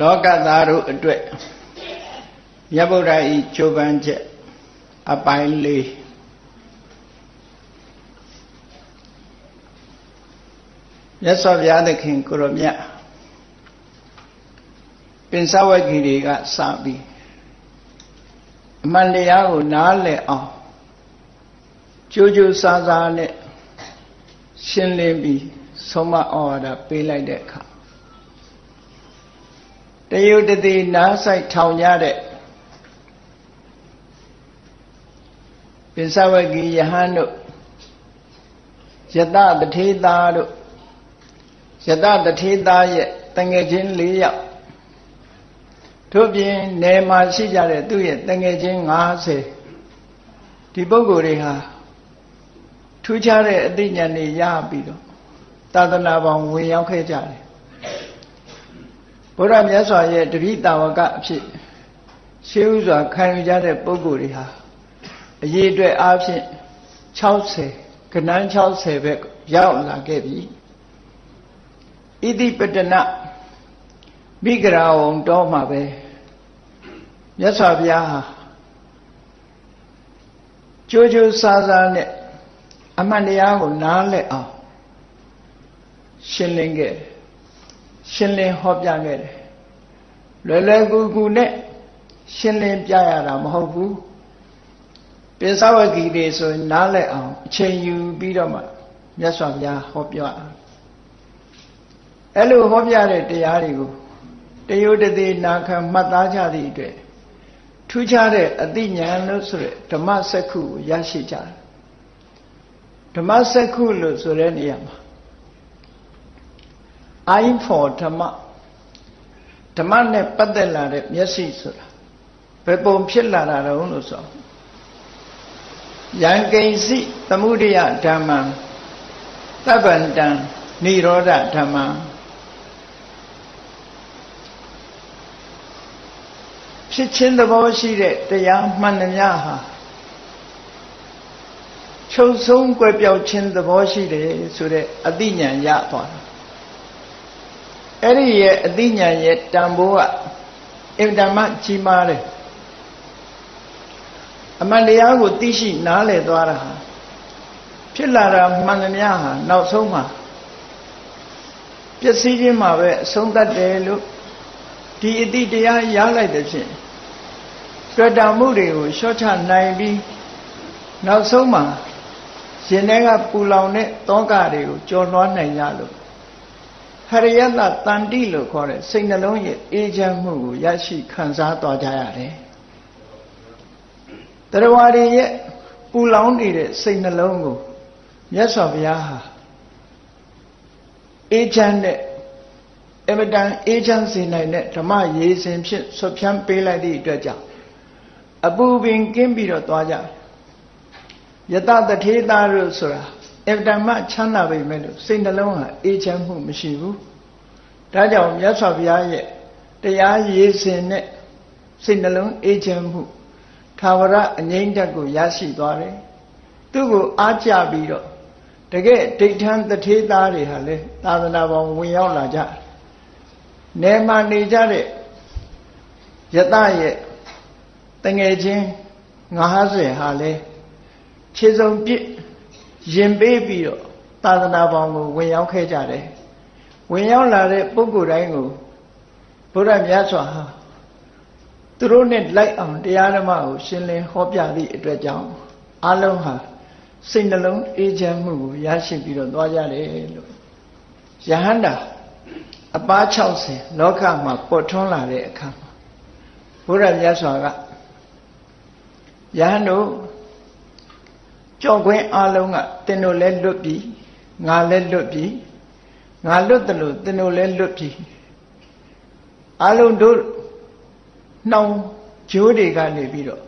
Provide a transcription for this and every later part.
လောကသားတို့အတွက်မြတ်ဗုဒ္ဓဤကြိုးပမ်းချက်အပိုင်းလေးမြတ်စွာဘုရားသခင်ကိုရောမြတ်ပင်စဝဂီတွေကစပြီးအမှန်တရားကိုနားလည်အောင်ကြိုးကြိုးစားစားနဲ့ရှင်းလင်းပြီးဆုံးမဩဝါဒပေးလိုက်တဲ့အခါ တယုတ်တည်နားဆိုင်ထောင်ကြတဲ့ပင်စဝဂီယဟန်တို့ယတတထေသာတို့ယတတထေသာရဲ့တငယ်ချင်း၄ယောက်တို့ပြင်နယ်မှာရှိကြတဲ့သူ့ရဲ့တငယ်ချင်း90ဒီပုဂ္ဂိုလ်တွေဟာထူးခြားတဲ့အသိဉာဏ်တွေရပြီးတော့သာသနာပေါင်းဝင်ရောက်ခဲ့ကြတယ် ဘုရားမြတ်စွာရဲ့တပိတာဝကအဖြစ်ရှေးဥစွာခံယူကြတဲ့ပုဂ္ဂိုလ်တွေဟာအရေးအတွက်အားဖြင့်60ကဏ္ဍ60ပဲရောက်လာခဲ့ပြီဣတိပတနာမိဂရာဝံတော်မှာပဲမြတ်စွာဘုရားဟာကြိုးကြိုးစားစားနဲ့အမှန်တရားကိုနားလည်အောင်ရှင်းလင်းခဲ့ ရှင်းလင်းဟောပြခဲ့တယ်လွယ်လွယ်ကူကူနဲ့ရှင်းလင်းပြရတာမဟုတ်ဘူးပိဿဝဂီတွေဆိုနားလည်အောင်အချိန်ယူပြီးတော့မှမြတ်စွာဘုရားဟောပြအဲ့လိုဟောပြတဲ့တရားတွေကိုတယုတတိနာခံမှတ်သားကြသည့်အတွက်ထူးခြားတဲ့အသိဉာဏ်လို့ဆိုရဓမ္မစက္ခုကိုရရှိကြတယ်ဓမ္မစက္ခုလို့ဆိုတဲ့နေရာမှာ eye for ဓမ္မဓမ္မနဲ့ပတ်သက်လာတဲ့မျက်စိဆိုတာဘယ်ပုံဖြစ်လာတာတုံးလို့ဆိုယံကိဉ္စီသမှုရိယဓမ္မံတပ္ပန္တံនិရောဓဓမ္မံဖြစ်ချင်းသဘောရှိတဲ့တရားမှန်သမျှဟာချုပ်ဆုံးကွယ်ပြောက်ခြင်းသဘောရှိတယ်ဆိုတဲ့အသိဉာဏ်ရသွားတာ အဲ့ဒီရဲ့အသိဉာဏ်ရဲ့တန်ဖိုးကအင်တမကြီးမားတယ်အမှန်တရားကိုသိရှိနားလည်သွားတာဟာဖြစ်လာတာမှန်သမျှဟာနောက်ဆုံးမှာပျက်စီးခြင်းမှာပဲအဆုံးသတ်တယ်လို့ဒီအတိတရားရလိုက်တဲ့ဖြင့်တွေ့တာမှုတွေကိုရှော့ချနိုင်ပြီးနောက်ဆုံးမှာရှင်ထဲကပူလောင်တဲ့တောကတွေကိုကြော်လွှားနိုင်ကြလို့ ဟရိယတတန်တိလို့ခေါ်တဲ့စိတ်နှလုံးရဲ့အေးချမ်းမှုကိုရရှိခံစားသွားကြရတယ်။တရားဝရရဲ့ပူလောင်နေတဲ့စိတ်နှလုံးကိုမြတ်စွာဘုရားဟာအေးချမ်းတဲ့အမတန်အေးချမ်းစေနိုင်တဲ့ဓမ္မရေးစဉ်ဖြင့်ဆွဖြန်းပေးလိုက်သည့်အတွက်ကြောင့်အပူပင်ကင်းပြီးတော့သွားကြတယ်ယတတထေသာတို့ဆိုတာ အဗ္ဗဓမ္မချမ်းသာပေမဲ့လို့စိတ်နှလုံးဟာအေးချမ်းမှုမရှိဘူးဒါကြောင့်မြတ်စွာဘုရားရဲ့တရားရေးစဉ်နဲ့စိတ်နှလုံးအေးချမ်းမှုသာဝရအငြိမ့်တက်ကိုရရှိသွားတယ်သူ့ကိုအားကြပြီးတော့တကယ်ဒိဋ္ဌံတထေသားတွေဟာလေသာသနာပေါင်းဝင်ရောက်လာကြနေမှနေကြတဲ့ယတရဲ့တငယ်ချင်း90ဟာလေခြေစုံပြစ် ရင်ပေးပြီးတော့သာသနာပေါင်းကိုဝင်ရောက်ခဲ့ကြတယ်ဝင်ရောက်လာတဲ့ပုဂ္ဂိုလ်တိုင်းကိုဘုရားမြတ်စွာဟာသူတို့နဲ့လိုက်အောင်တရားဓမ္မကိုရှင်းလင်းဟောပြသည့်အတွက်ကြောင့်အလုံးဟာစိတ်နှလုံးအေးချမ်းမှုကိုရရှိပြီးတော့သွားကြတယ်လို့ယဟန္တာအပား60လောကမှာပေါ်ထွန်းလာတဲ့အခါမှာဘုရားမြတ်စွာကယဟန်တို့ ကြော့ခွင်းအလုံးကတင်တို့လည်းလွတ်ပြီငါလည်းလွတ်ပြီငါလွတ်တယ်လို့တင်တို့လည်းလွတ်ပြီအလုံးတို့နှောင်ဂျိုးတွေကနေပြီးတော့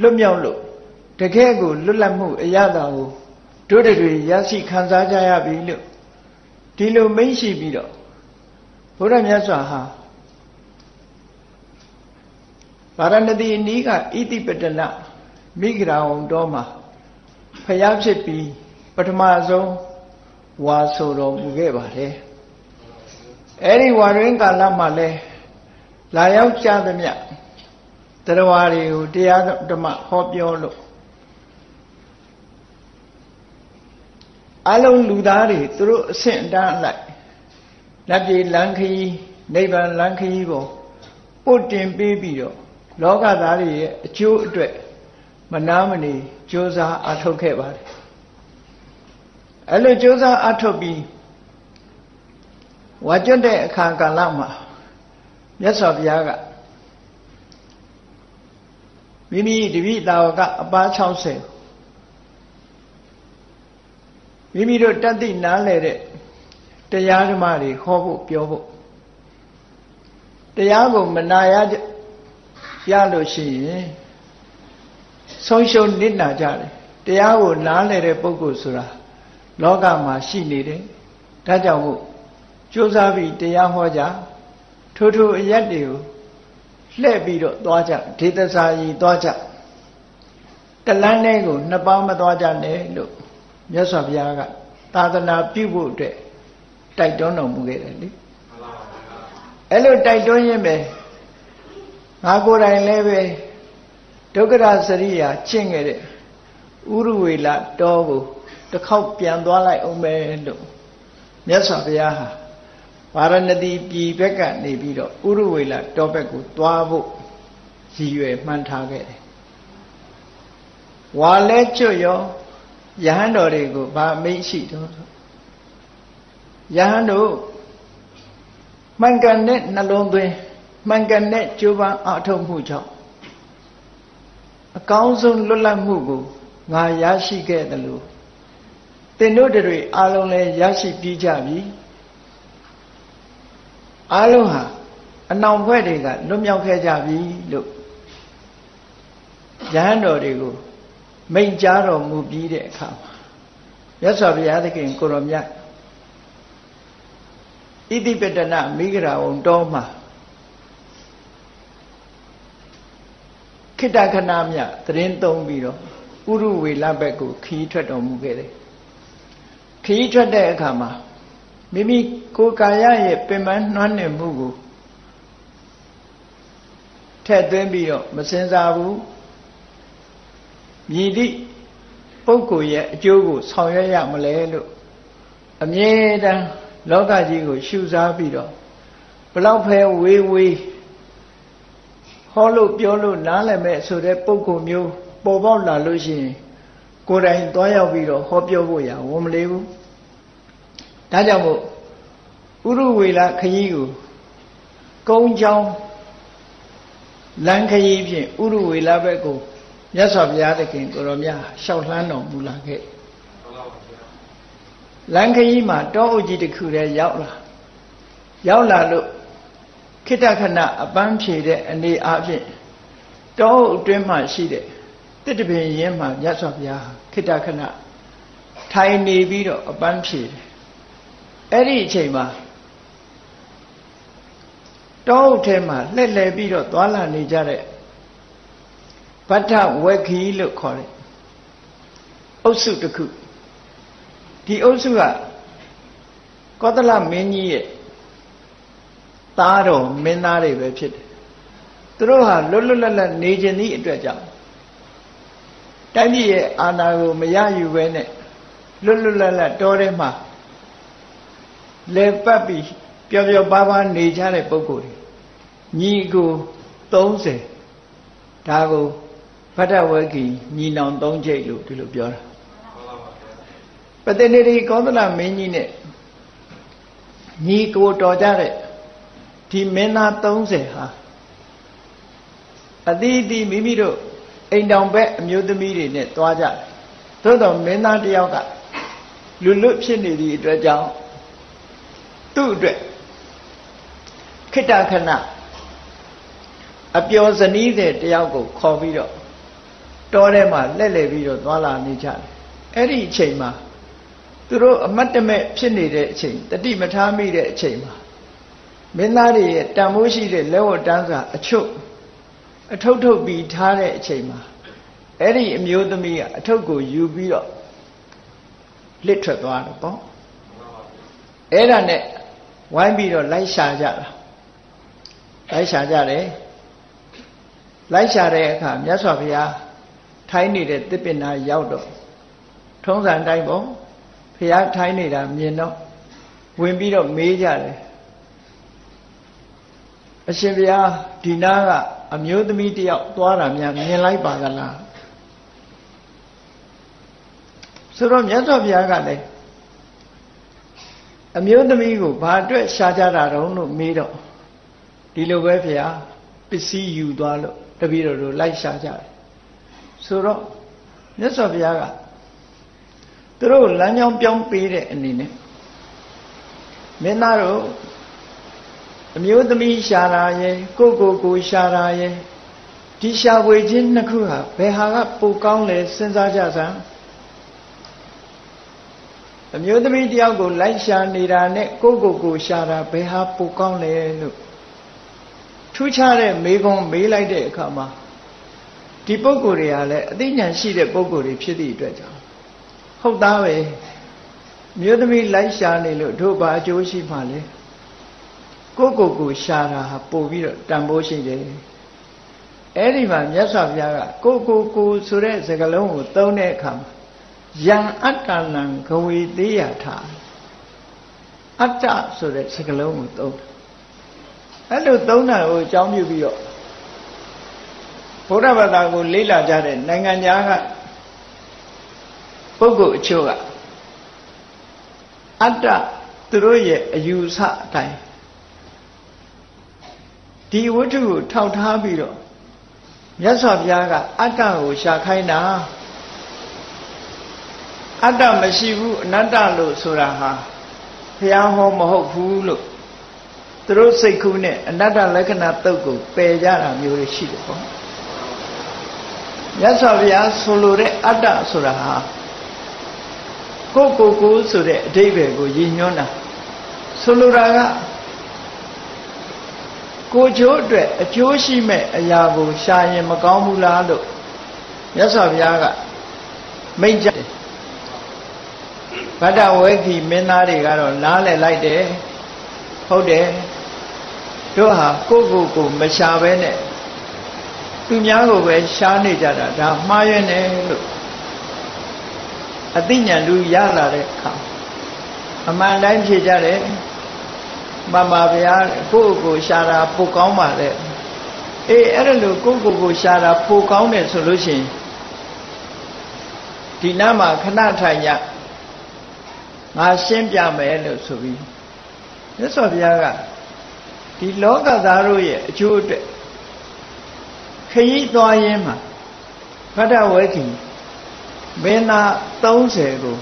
လွတ်မြောက်လို့တကယ်ကိုလွတ်လပ်မှုအရသာကိုတို့တွေရရှိခံစားကြရပြီလို့ဒီလိုမိတ်ရှိပြီးတော့ဘုရားမြတ်စွာဟာဗာရဏသီအနီးကဣတိပတနမိဂရာဝံတော်မှာ ဖျားဖြစ်ပြီးပထမဆုံးဝါဆိုတော်မူခဲ့ပါတယ်အဲ့ဒီဝါရင်းကာလမှာလဲလာရောက်ကြသမျှတရားတွေကိုတရားဓမ္မဟောပြောလို့အလုံးလူသားတွေသူတို့အဆင့်အတန်းအလိုက်လက်ပြေလန်းခီးနိဗ္ဗာန်လန်းခီးပေါ်ပို့တင်ပေးပြီးတော့လောကသားတွေရဲ့အကျိုးအတွက် မနာမနေကြိုးစားအထောက်ခဲ့ပါတယ်အဲ့လိုကြိုးစားအထောက်ပြီးဝါကျွတ်တဲ့အခါကာလမှာမြတ်စွာဘုရားကမိမိတပည့်တော်ကအပါ60မိမိတို့တတ်သိနားလည်တဲ့တရားဓမ္မတွေဟောဖို့ပြောဖို့တရားကိုမနာရရလို့ရှိရင် ဆုံးရှုံးနစ်နာကြတယ်တရားကိုနားလည်တဲ့ပုဂ္ဂိုလ်ဆိုတာလောကမှာရှိနေတယ်ဒါကြောင့်မို့ကြိုးစားပြီးတရားဟောကြထိုးထိုးအရက်တွေကိုလှည့်ပြီးတော့သွားကြဒေသစာကြီးသွားကြတလန်းတဲ့ကိုနှစ်ပေါင်းမသွားကြနဲ့လို့မြတ်စွာဘုရားကသာသနာပြုဖို့အတွက်တိုက်တွန်းတော်မူခဲ့တယ်လေအဲ့လိုတိုက်တွန်းရင်းပဲငါကိုယ်တိုင်လည်းပဲ ဒုက္ခရစရိယာကျင့်ခဲ့တဲ့ဥရဝေလတောကိုတစ်ခေါက်ပြန်သွားလိုက်အောင်ပဲလို့မြတ်စွာဘုရားဟာဗာရဏသီပြည်ဘက်ကနေပြီးတော့ဥရဝေလတောဘက်ကိုသွားဖို့ရည်ရွယ်မှန်းထားခဲ့တယ်ဝါလဲကျွတ်ရောယဟန်တော်တွေကိုဗာမိတ်ရှိတော့ယဟန်တို့မှန်ကန်တဲ့နှလုံးသွင်းမှန်ကန်တဲ့ကြိုးပမ်းအထောက်မှုကြောင့် အကောင်းဆုံးလွတ်လပ်မှုကိုငါရရှိခဲ့တယ်လို့သင်တို့တွေအားလုံးလည်းရရှိပြီးကြပြီအားလုံးဟာအနောင်ဘွဲ့တွေကလွတ်မြောက်ခဲ့ကြပြီလို့ရဟန်းတော်တွေကိုမိန့်ကြားတော်မူပြီးတဲ့အခါမှာမြတ်စွာဘုရားသခင်ကိုရောမြတ်ဣတိပတနာမိဂရာဝံတော်မှာ ခိတ္တခဏမြသတင်းသုံးပြီးတော့ဥရုဝေလဘက်ကိုခီးထွက်တော်မူခဲ့တယ်ခီးထွက်တဲ့အခါမှာမိမိကိုယ်ကာယရဲ့ပင်ပန်းနှွမ်းနေမှုကိုထည့်သွင်းပြီးတော့မစင်စားဘူးမြည်သည့်ပုဂ္ဂိုလ်ရဲ့အကျိုးကိုဆောင်ရွက်ရမလဲလို့အမြဲတမ်းလောကကြီးကိုရှုစားပြီးတော့ဘလောက်ဖဲဝေးဝေး ဟောလို့ပြောလို့နားလည်မဲ့ဆိုတဲ့ပုဂ္ဂိုလ်မျိုးပေါ်ပေါက်လာလို့ရှိရင်ကိုယ်တိုင်သွားရောက်ပြီးတော့ဟောပြောဖို့ရဝန်မလေးဘူးဒါကြောင့်မို့ဥရဝေလခရီးကိုကုန်းချောင်းလမ်းခရီးဖြင့်ဥရဝေလဘက်ကိုမြတ်စွာဘုရားသခင်ကိုရောမြတ်ရှောက်လှမ်းတော်မူလာခဲ့လမ်းခရီးမှာတောအုပ်ကြီးတစ်ခုတည်းရောက်လာရောက်လာလို့ ခိတ္တခဏအပန်းဖြေတဲ့အနေအားဖြင့်တောအုပ်အတွင်းမှာရှိတဲ့တစ်တပင်ရင်းမှာမြတ်စွာဘုရားခိတ္တခဏထိုင်နေပြီးတော့အပန်းဖြေတယ်အဲ့ဒီအချိန်မှာတောအုပ်ထဲမှာလှည့်လည်ပြီးတော့သွာလာနေကြတဲ့ဗတ္ထဝက်ခီလို့ခေါ်တယ်အုပ်စုတစ်ခုဒီအုပ်စုကကောသလမင်းကြီးရဲ့ သားတော်မင်းသားတွေပဲဖြစ်တယ်သူတို့ဟာလွတ်လွတ်လပ်လပ်နေခြင်းသည့်အတွက်ကြောင့်တိုင်းပြည်ရဲ့အာဏာကိုမရယူဘဲနဲ့လွတ်လွတ်လပ်လပ်တောထဲမှာလေပတ်ပြီးပျော်ပျော်ပါးပါးနေကြတဲ့ပုဂ္ဂိုလ်တွေညီကို30ဒါကိုဗတ္တဝဂီညီနောင်၃ချိန်လို့ဒီလိုပြောတာပတ္တနေရီကောသလမင်းကြီးနဲ့ညီကိုတော်ကြတဲ့ ဒီမင်းသား30ဟာအသီးသီးမိမိတို့အိမ်တောင်ဘက်အမျိုးသမီးတွေနဲ့တွားကြတယ်သို့တော်မင်းသားတယောက်ကလူလွတ်ဖြစ်နေသည့်အတွက်ကြောင့်သူ့အတွက်ခိတ္တခဏအပျော်ဇနီးတဲ့တယောက်ကိုခေါ်ပြီးတော့တောထဲမှာလက်လည်ပြီးတော့သွာလာနေကြတယ်အဲ့ဒီအချိန်မှာသူတို့အမတ်တမဲ့ဖြစ်နေတဲ့အချိန်တတိမထားမိတဲ့အချိန်မှာ မင်းသားတွေရဲ့တန်မိုးရှိတဲ့လက်ဝတ်တန်းစာအချုပ်အထုပ်ထုတ်ပြီးထားတဲ့အချိန်မှာအဲ့ဒီအမျိုးသမီးကအထုပ်ကိုယူပြီးတော့လစ်ထွက်သွားတယ်ပေါ့အဲ့ဒါနဲ့ဝိုင်းပြီးတော့လိုက်ရှာကြတာလိုက်ရှာကြတယ်လိုက်ရှာတဲ့အခါမြတ်စွာဘုရားထိုင်းနေတဲ့တစ်ပင်နာရောက်တော့ထုံးစံတိုင်းပေါ့ဘုရားထိုင်းနေတာမြင်တော့ဝင်ပြီးတော့မေးကြတယ် အရှင်ဘုရားဒီနာကအမျိုးသမီးတယောက်သွားတာများမြင်လိုက်ပါကလားဆိုတော့မြတ်စွာဘုရားကလည်းအမျိုးသမီးကိုဘာအတွက်ရှားကြတာတုံးလို့မေးတော့ဒီလိုပဲဘုရားပစ္စည်းယူသွားလို့တပည့်တော်တို့လိုက်ရှားကြတယ်ဆိုတော့မြတ်စွာဘုရားကသူတို့လမ်းကြောင်းပြောင်းပေးတဲ့အနေနဲ့မင်းသားတို့ အမျိုးသမီးရှာတာရဲ့ကိုကိုကိုရှာတာရဲ့ဒီရှာဝေခြင်းနှစ်ခုဟာဘယ်ဟာကပိုကောင်းလဲစဉ်းစားကြစမ်းအမျိုးသမီးတယောက်ကိုလိုက်ရှာနေတာနဲ့ကိုကိုကိုရှာတာဘယ်ဟာပိုကောင်းလဲလို့ထူးခြားတဲ့မေးခွန်းမေးလိုက်တဲ့အခါမှာဒီပုံကိုယ်တွေကလည်းအသိဉာဏ်ရှိတဲ့ပုံကိုယ်တွေဖြစ်သည့်အတွက်ကြောင့်ဟုတ်သားပဲမြို့သမီးလိုက်ရှာနေလို့တို့ဘာအကျိုးရှိမှလဲ ကိုကိုကိုရှာတာဟာပို့ပြီးတော့တန်ဖိုးရှိတယ်အဲ့ဒီမှာမြတ်စွာဘုရားကကိုကိုကိုဆိုတဲ့စကားလုံးကိုသုံးတဲ့အခါမှာယံအတ္တလံဂဝေသေးယထာအတ္တဆိုတဲ့စကားလုံးကိုသုံးတယ်အဲ့လိုသုံးတာကိုအကြောင်းပြုပြီးတော့ဘုရားဘာသာကိုလေ့လာကြတဲ့နိုင်ငံသားကပုဂ္ဂိုလ်အချို့ကအတ္တသူတို့ရဲ့အယူဆအတိုင်း ဒီဝတ္ထုကိုထောက်ထားပြီးတော့မြတ်စွာဘုရားကအတ္တကိုရှာခိုင်းတာအတ္တမရှိဘူးအနတ္တလို့ဆိုတာဟာဘုရားဟောမဟုတ်ဘူးလို့သူတို့စိတ်ကူးနဲ့အနတ္တလက္ခဏာတုတ်ကိုပယ်ကြတာမျိုးတွေရှိတယ်ပေါ့မြတ်စွာဘုရားဆိုလိုတဲ့အတ္တဆိုတာဟာကိုကိုကိုဆိုတဲ့အဓိပ္ပာယ်ကိုရည်ညွှန်းတာဆိုလိုတာက ကိုချိုးအတွက်အကျိုးရှိမဲ့အရာကိုရှာရင်မကောင်းဘူးလားလို့မြတ်စွာဘုရားကမိန့်ကြားတယ်ဗဒ္ဒဝေခိမင်းသားတွေကတော့နားလည်လိုက်တယ်ဟုတ်တယ်တို့ဟာကိုကိုကိုမရှာဘဲနဲ့သူများကိုပဲရှားနေကြတာဒါမှားရနေလို့အသိဉာဏ်လူရလာတဲ့အခါအမှန်တိုင်းဖြေကြတယ် မမဗျာကိုယ့်ကိုရှာတာပိုကောင်းပါလေအေးအဲ့ဒါလို့ကိုယ့်ကိုကိုရှာတာပိုကောင်းတယ်ဆိုလို့ရှိရင်ဒီနားမှာခဏထိုင်ကြငါရှင်းပြမယ်လို့ဆိုပြီးမြတ်စွာဘုရားကဒီလောကသားတို့ရဲ့အကျိုးအတွက်ခရီးသွားရင်းမှာဗဒ္ဒဝေကီမင်းသား30ကို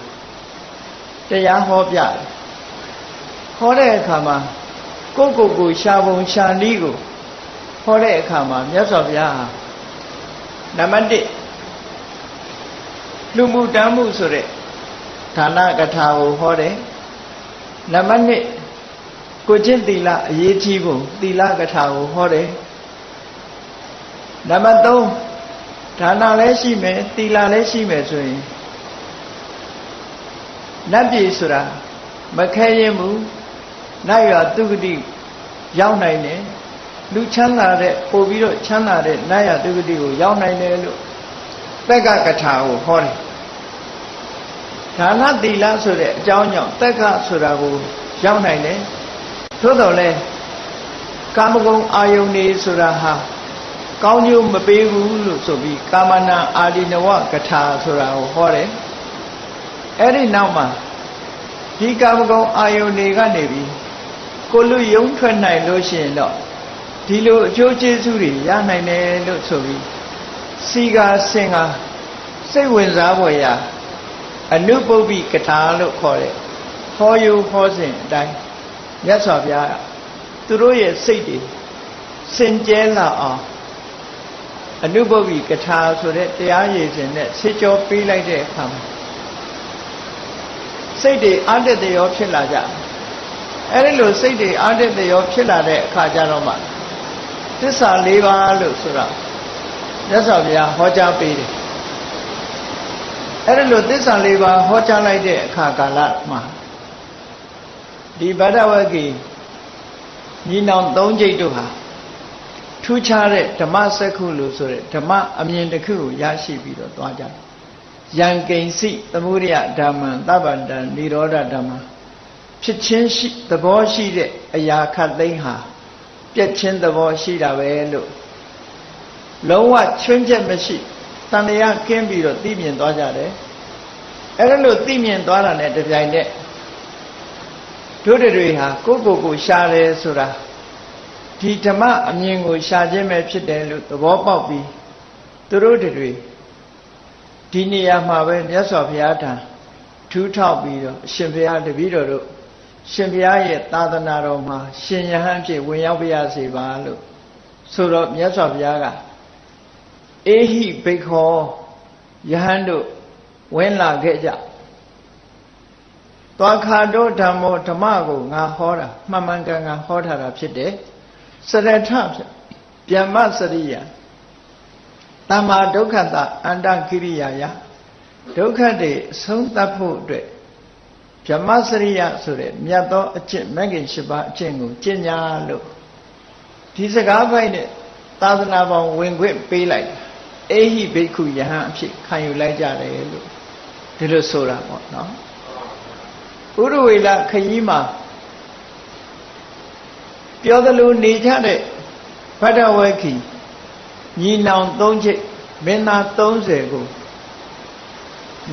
တရားဟောပြတယ် ဟောတဲ့အခါမှာကိုယ့်ကိုယ်ကိုရှာပုံရှာနည်းကိုဟောတဲ့အခါမှာမြတ်စွာဘုရားဟာနံပါတ်1လူမှုတမ်းမှုဆိုတဲ့ဌာနကထာကိုဟောတယ်နံပါတ်2ကိုချင်းသီလအရေးကြီးပုံသီလကထာကိုဟောတယ်နံပါတ်3ဒါနလည်းရှိမယ်သီလလည်းရှိမယ်ဆိုရင်နတ်ပြည်ဆိုတာမခဲရင်ဘူး နတ်ရွာသူဂတိရောက်နိုင်တယ်လူချမ်းသာတဲ့ပို့ပြီးတော့ချမ်းသာတဲ့နတ်ရွာသူဂတိကိုရောက်နိုင်တယ်လို့သက်ကကထာကိုဟောတယ်ဒါနသီလဆိုတဲ့အကြောင်းကြောင့်သက်ကဆိုတာကိုရောက်နိုင်တယ်သို့တော်လဲကာမဂုဏ်အာယုန်နေဆိုတာဟာကောင်းကျိုးမပေးဘူးလို့ဆိုပြီးကာမနာအာဒီနဝကထာဆိုတာကိုဟောတယ်အဲ့ဒီနောက်မှာဒီကာမဂုဏ်အာယုန်တွေကနေပြီး ကိုလူယုံထွက်နိုင်လို့ရှိရင်တော့ဒီလိုအကျိုးကျေးဇူးတွေရနိုင်တယ်လို့ဆိုပြီးစီကာစင်ကာစိတ်ဝင်စားဖွယ်ရာအနုပုပ္ပိကထာလို့ခေါ်တဲ့ဟောယုဟောစဉ်အတိုင်းမြတ်စွာဘုရားသူတို့ရဲ့စိတ်တွေစင်ကြဲလာအောင်အနုပုပ္ပိကထာဆိုတဲ့တရားရည်စဉ်နဲ့ဆေးကြောပေးလိုက်တဲ့အခါမှာစိတ်တွေအာတတရောဖြစ်လာကြ အဲ့ဒီလိုစိတ်တွေအာတတရောဖြစ်လာတဲ့အခါကျတော့မှသစ္စာ၄ပါးလို့ဆိုတာမြတ်စွာဘုရားဟောကြားပေးတယ်အဲ့ဒီလိုသစ္စာ၄ပါးဟောကြားလိုက်တဲ့အခါကာလမှာဒီဗဒဝဂီညီနောင်၃ကျိတ်တို့ဟာထူးခြားတဲ့ဓမ္မစက္ခုလို့ဆိုတဲ့ဓမ္မအမြင်တစ်ခုကိုရရှိပြီးတော့သွားကြတယ်ယံကိဉ္စီသမုဒိယဓမ္မံသဗ္ဗန္တံនិရောဓဓမ္မ ဖြစ်ချင်းရှိသဘောရှိတဲ့အရာခတ်သိမ်းဟာပြက်ချင်းသဘောရှိတာပဲလို့လုံးဝချွင်းချက်မရှိတန်တရားကင်းပြီးတော့သိမြင်သွားကြတယ်အဲ့ဒါလို့သိမြင်သွားတာနဲ့တပြိုင်နက်တို့တွေဟာကိုယ့်ကိုယ်ကိုရှားတယ်ဆိုတာဒီဓမ္မအမြင်ကိုရှားခြင်းပဲဖြစ်တယ်လို့သဘောပေါက်ပြီးသူတို့တွေဒီနေရာမှာပဲမြတ်စွာဘုရားထံထူးထောက်ပြီးတော့ရှင်ဘုရားတပည့်တော်တို့ ရှင်ဘုရားရဲ့သာသနာတော်မှာရှင်ယဟန်ဖြစ်ဝင်ရောက်ပြရစေပါလို့ဆိုတော့မြတ်စွာဘုရားကအေဟိဘိခောယဟန်တို့ဝင်လာခဲ့ကြသွားခါတော့ဓမ္မောဓမ္မကိုငါဟောတာမှန်မှန်ကန်ကန်ဟောထားတာဖြစ်တယ်စရထဖြစ်ဗျမ္မစရိယတမ္မာဒုက္ခတအန္တကိရိယာယဒုက္ခတွေအဆုံးသတ်ဖို့အတွက် ဗြဟ္မစရိယဆိုတဲ့မြတ်သောအကျင့်မဂ္ဂင်၈ပါးအကျင့်ကိုကျင့်ညာလို့ဒီစကားပိုက်နဲ့သာသနာပေါင်းဝင်ခွင့်ပေးလိုက်အေဟိဘိက္ခုယဟန်အဖြစ်ခံယူလိုက်ကြတယ်လို့ဒီလိုဆိုတာပေါ့နော်ဥရဝေလခရီးမှာပြောသလိုနေကြတဲ့ဗဒဝေခီညီနောင်၃ချက်မင်းသား30ကို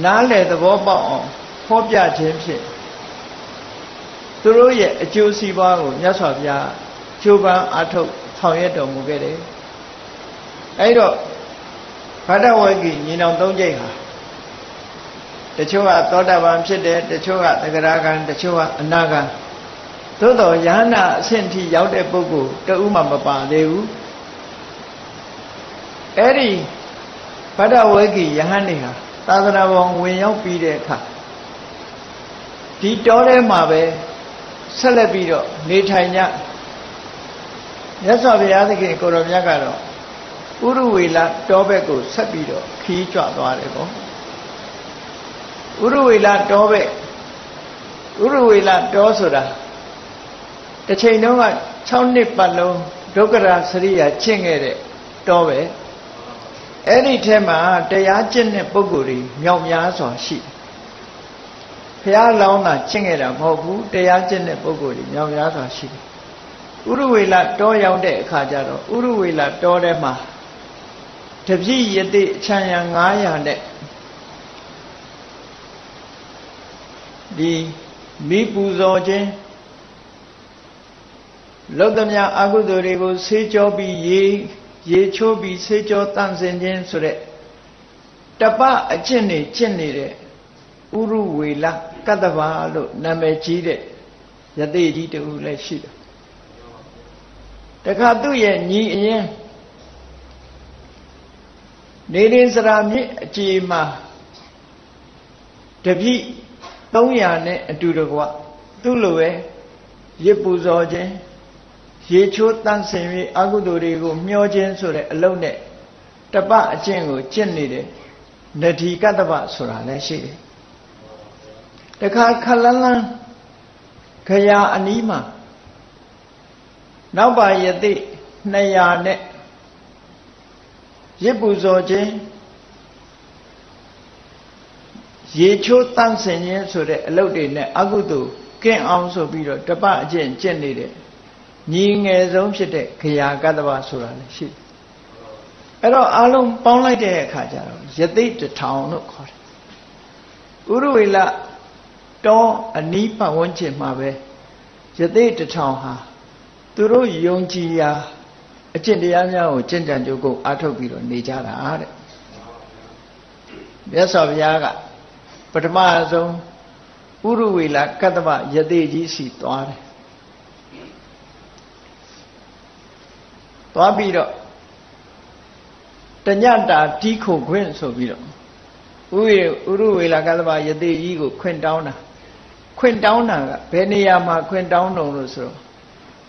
နားလေသဘောပေါက်အောင် ဟောပြခြင်းဖြင့်သူတို့ရဲ့အကျိုးစီးပွားကိုမြတ်စွာဘုရားကြိုးပမ်းအားထုတ်ဆောင်ရွက်တော်မူခဲ့တယ်အဲ့တော့ဗဒဝေကီညီနောင်သုံးကြိတ်ဟာတချို့ကသောတာပန်ဖြစ်တယ်တချို့ကသဂရကံတချို့ကအနာကံသို့တော်ယဟနာအဆင့်ထိရောက်တဲ့ပုဂ္ဂိုလ်တဦးမှမပါသေးဘူးအဲ့ဒီဗဒဝေကီယဟန်နေဟာသာသနာပေါ်ဝင်ရောက်ပြီးတဲ့အခါ ဒီတောထဲမှာပဲဆက်လက်ပြီးတော့နေထိုင်ကြမြတ်စွာဘုရားသခင်ကိုရောမြတ်ကတော့ဥရဝေလတောဘက်ကိုဆက်ပြီးတော့ခီးကြွသွားတယ်ပေါ့ဥရဝေလတောဘက်ဥရဝေလတောဆိုတာတစ်ချိန်တုန်းက6နှစ်ပတ်လုံးဒုက္ခရာစရိယာကျင့်ခဲ့တဲ့တောပဲအဲ့ဒီထဲမှာတရားကျင့်တဲ့ပုဂ္ဂိုလ်တွေမြောက်များစွာရှိတယ် ဘုရားလောင်းတာကျင့်ခဲ့တာမဟုတ်ဘူးတရားကျင့်တဲ့ပုဂ္ဂိုလ်တွေမြောက်များစွာရှိတယ်ဥရဝေလတောရောက်တဲ့အခါကျတော့ဥရဝေလတောထဲမှာတပြည့်ယတိအချမ်းရ900နဲ့ဒီမိပူဇော်ခြင်းလောကမြအကုသိုလ်တွေကိုဆေးကြောပြီးရေရေချိုးပြီးဆေးကြောတန့်စင်ခြင်းဆိုတဲ့တပအကျင့်နေကျင့်နေတဲ့ဥရုဝေလ ကတ္တဗာလို့နာမည်ကြီးတဲ့ယသိကြီးတူလည်းရှိတယ်တခါသူ့ရဲ့ညီအရင်နေရင်စရာမြစ်အကြေမှာတပိ300နဲ့အတူတကွသူ့လိုပဲရစ်ပူဇော်ခြင်းရေချိုးတန့်စင်ပြီးအကုသိုလ်တွေကိုမျောခြင်းဆိုတဲ့အလုံးနဲ့တပအကျင့်ကိုကျင့်နေတဲ့နတိကတ္တပဆိုတာလည်းရှိတယ် တခါခလန်းလန်းခရာအနီးမှာနောက်ပါယတိ200နဲ့ရစ်ပူဇော်ခြင်းရေချိုးတန့်စင်ခြင်းဆိုတဲ့အလုပ်တွေနဲ့အကုသိုလ်ကင်းအောင်ဆိုပြီးတော့တပအကျင့်ကျင့်နေတဲ့ညီငယ်ဆုံးဖြစ်တဲ့ခရာကတ္တဗဆိုတာလည်းရှိတယ်အဲ့တော့အလုံးပေါင်းလိုက်တဲ့အခါကျတော့ယသိတထောင်လို့ခေါ်တယ်ဥရဝေလ တောအနီးပတ်ဝန်းကျင်မှာပဲယသိတထောင်ဟာသူတို့ယုံကြည်ရာအကျင့်တရားများကိုကျင့်ကြံကြိုးကိုအားထုတ်ပြီးတော့နေကြတာတဲ့မြတ်စွာဘုရားကပထမဆုံးဥရဝေလကတ္တဗယသိကြီးစီသွားတယ်သွားပြီးတော့တညတာတီးခုခွင့်ဆိုပြီးတော့ဥရဥရဝေလကတ္တဗယသိကြီးကိုခွင့်တောင်းတာ ခွင့်တောင်းတာကဘယ်နေရာမှာခွင့်တောင်းတော့လို့ဆိုတော့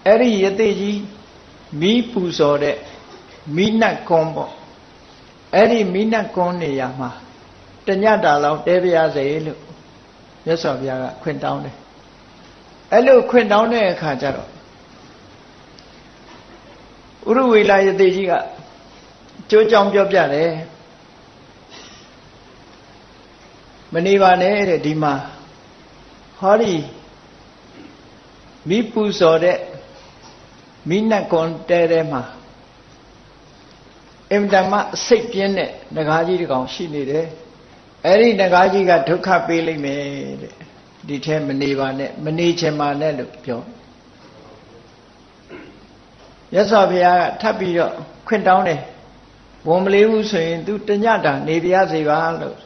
အဲ့ဒီယသိကြီးမီးပူဇော်တဲ့မိနတ်ကွန်ပေါ့အဲ့ဒီမိနတ်ကွန်နေရာမှာတညတာလောက်တဲပြရစေလို့မြတ်စွာဘုရားကခွင့်တောင်းတယ်အဲ့လိုခွင့်တောင်းတဲ့အခါကျတော့ဥဥရဝေလာယတိကြီးကကြိုးကြောင်ပြောပြတယ်မနေပါနဲ့တဲ့ဒီမှာ ဟောဒီမိပူဇော်တဲ့မိနတ်ကွန်တဲတဲမှာအင်တမစိတ်ပြင်းတဲ့ငကားကြီးတကောင်ရှိနေတယ်အဲ့ဒီငကားကြီးကဒုက္ခပေးလိမ့်မယ်တဲ့ဒီထဲမနေပါနဲ့မနေချင်ပါနဲ့လို့ပြောရသော်ဘုရားကထပ်ပြီးတော့ခွင့်တောင်းတယ်ဝန်မလေးဘူးဆိုရင် तू တညတာနေပြရစေပါလို့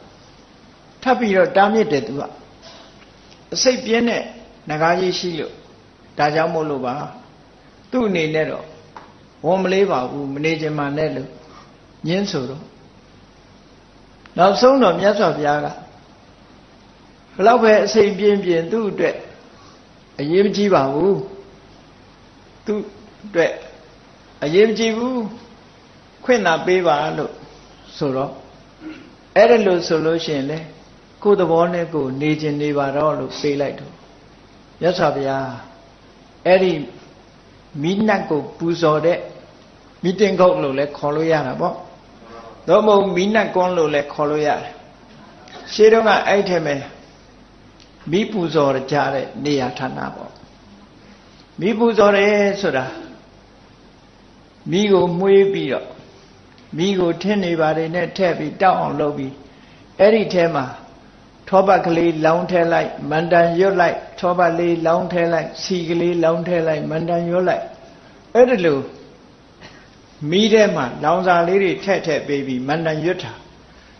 ထပ်ပြီးတော့တားမြစ်တယ် तू က အစိတ်ပြင်းတဲ့ငကားကြီးရှိလို့ဒါကြောင့်မို့လို့ပါသူ့အနေနဲ့တော့ဝန်မလေးပါဘူးမနေချင်မှနဲ့လို့ညင်းဆိုတော့နောက်ဆုံးတော့မြတ်စွာဘုရားကဘလောက်ပဲအစိမ်ပြင်းပြင်းသူ့အတွက်အရေးမကြီးပါဘူးသူ့အတွက်အရေးမကြီးဘူးခွင့်သာပေးပါလို့ဆိုတော့အဲ့ဒါလို့ဆိုလို့ရှိရင်လေ ကိုယ်သဘောနဲ့ကိုယ်နေခြင်းနေပါတော့လို့ပေးလိုက်တော့မြတ်စွာဘုရားအဲ့ဒီမိနတ်ကိုပူဇော်တဲ့မိတင်ကုတ်လို့လည်းခေါ်လို့ရတာပေါ့တော့မဟုတ်မိနတ်ကွန်းလို့လည်းခေါ်လို့ရတယ်ရှင်းတော့ကအဲ့ထဲမှာမိပူဇော်ကြတဲ့နေရာဌာနပေါ့မိပူဇော်တယ်ဆိုတာမိကိုမှုေးပြီးတော့မိကိုထင်းနေပါတယ်နဲ့ထည့်ပြီးတောက်အောင်လုပ်ပြီးအဲ့ဒီထဲမှာ ထောပတ်ကလေးလောင်းထဲလိုက်မန္တန်ရွတ်လိုက်ထောပတ်လေးလောင်းထဲလိုက်စီကလေးလောင်းထဲလိုက်မန္တန်ရွတ်လိုက်အဲ့ဒါလို့မိထဲမှာလောင်စာလေးတွေထက်ထက်ပေးပြီးမန္တန်ရွတ်တာ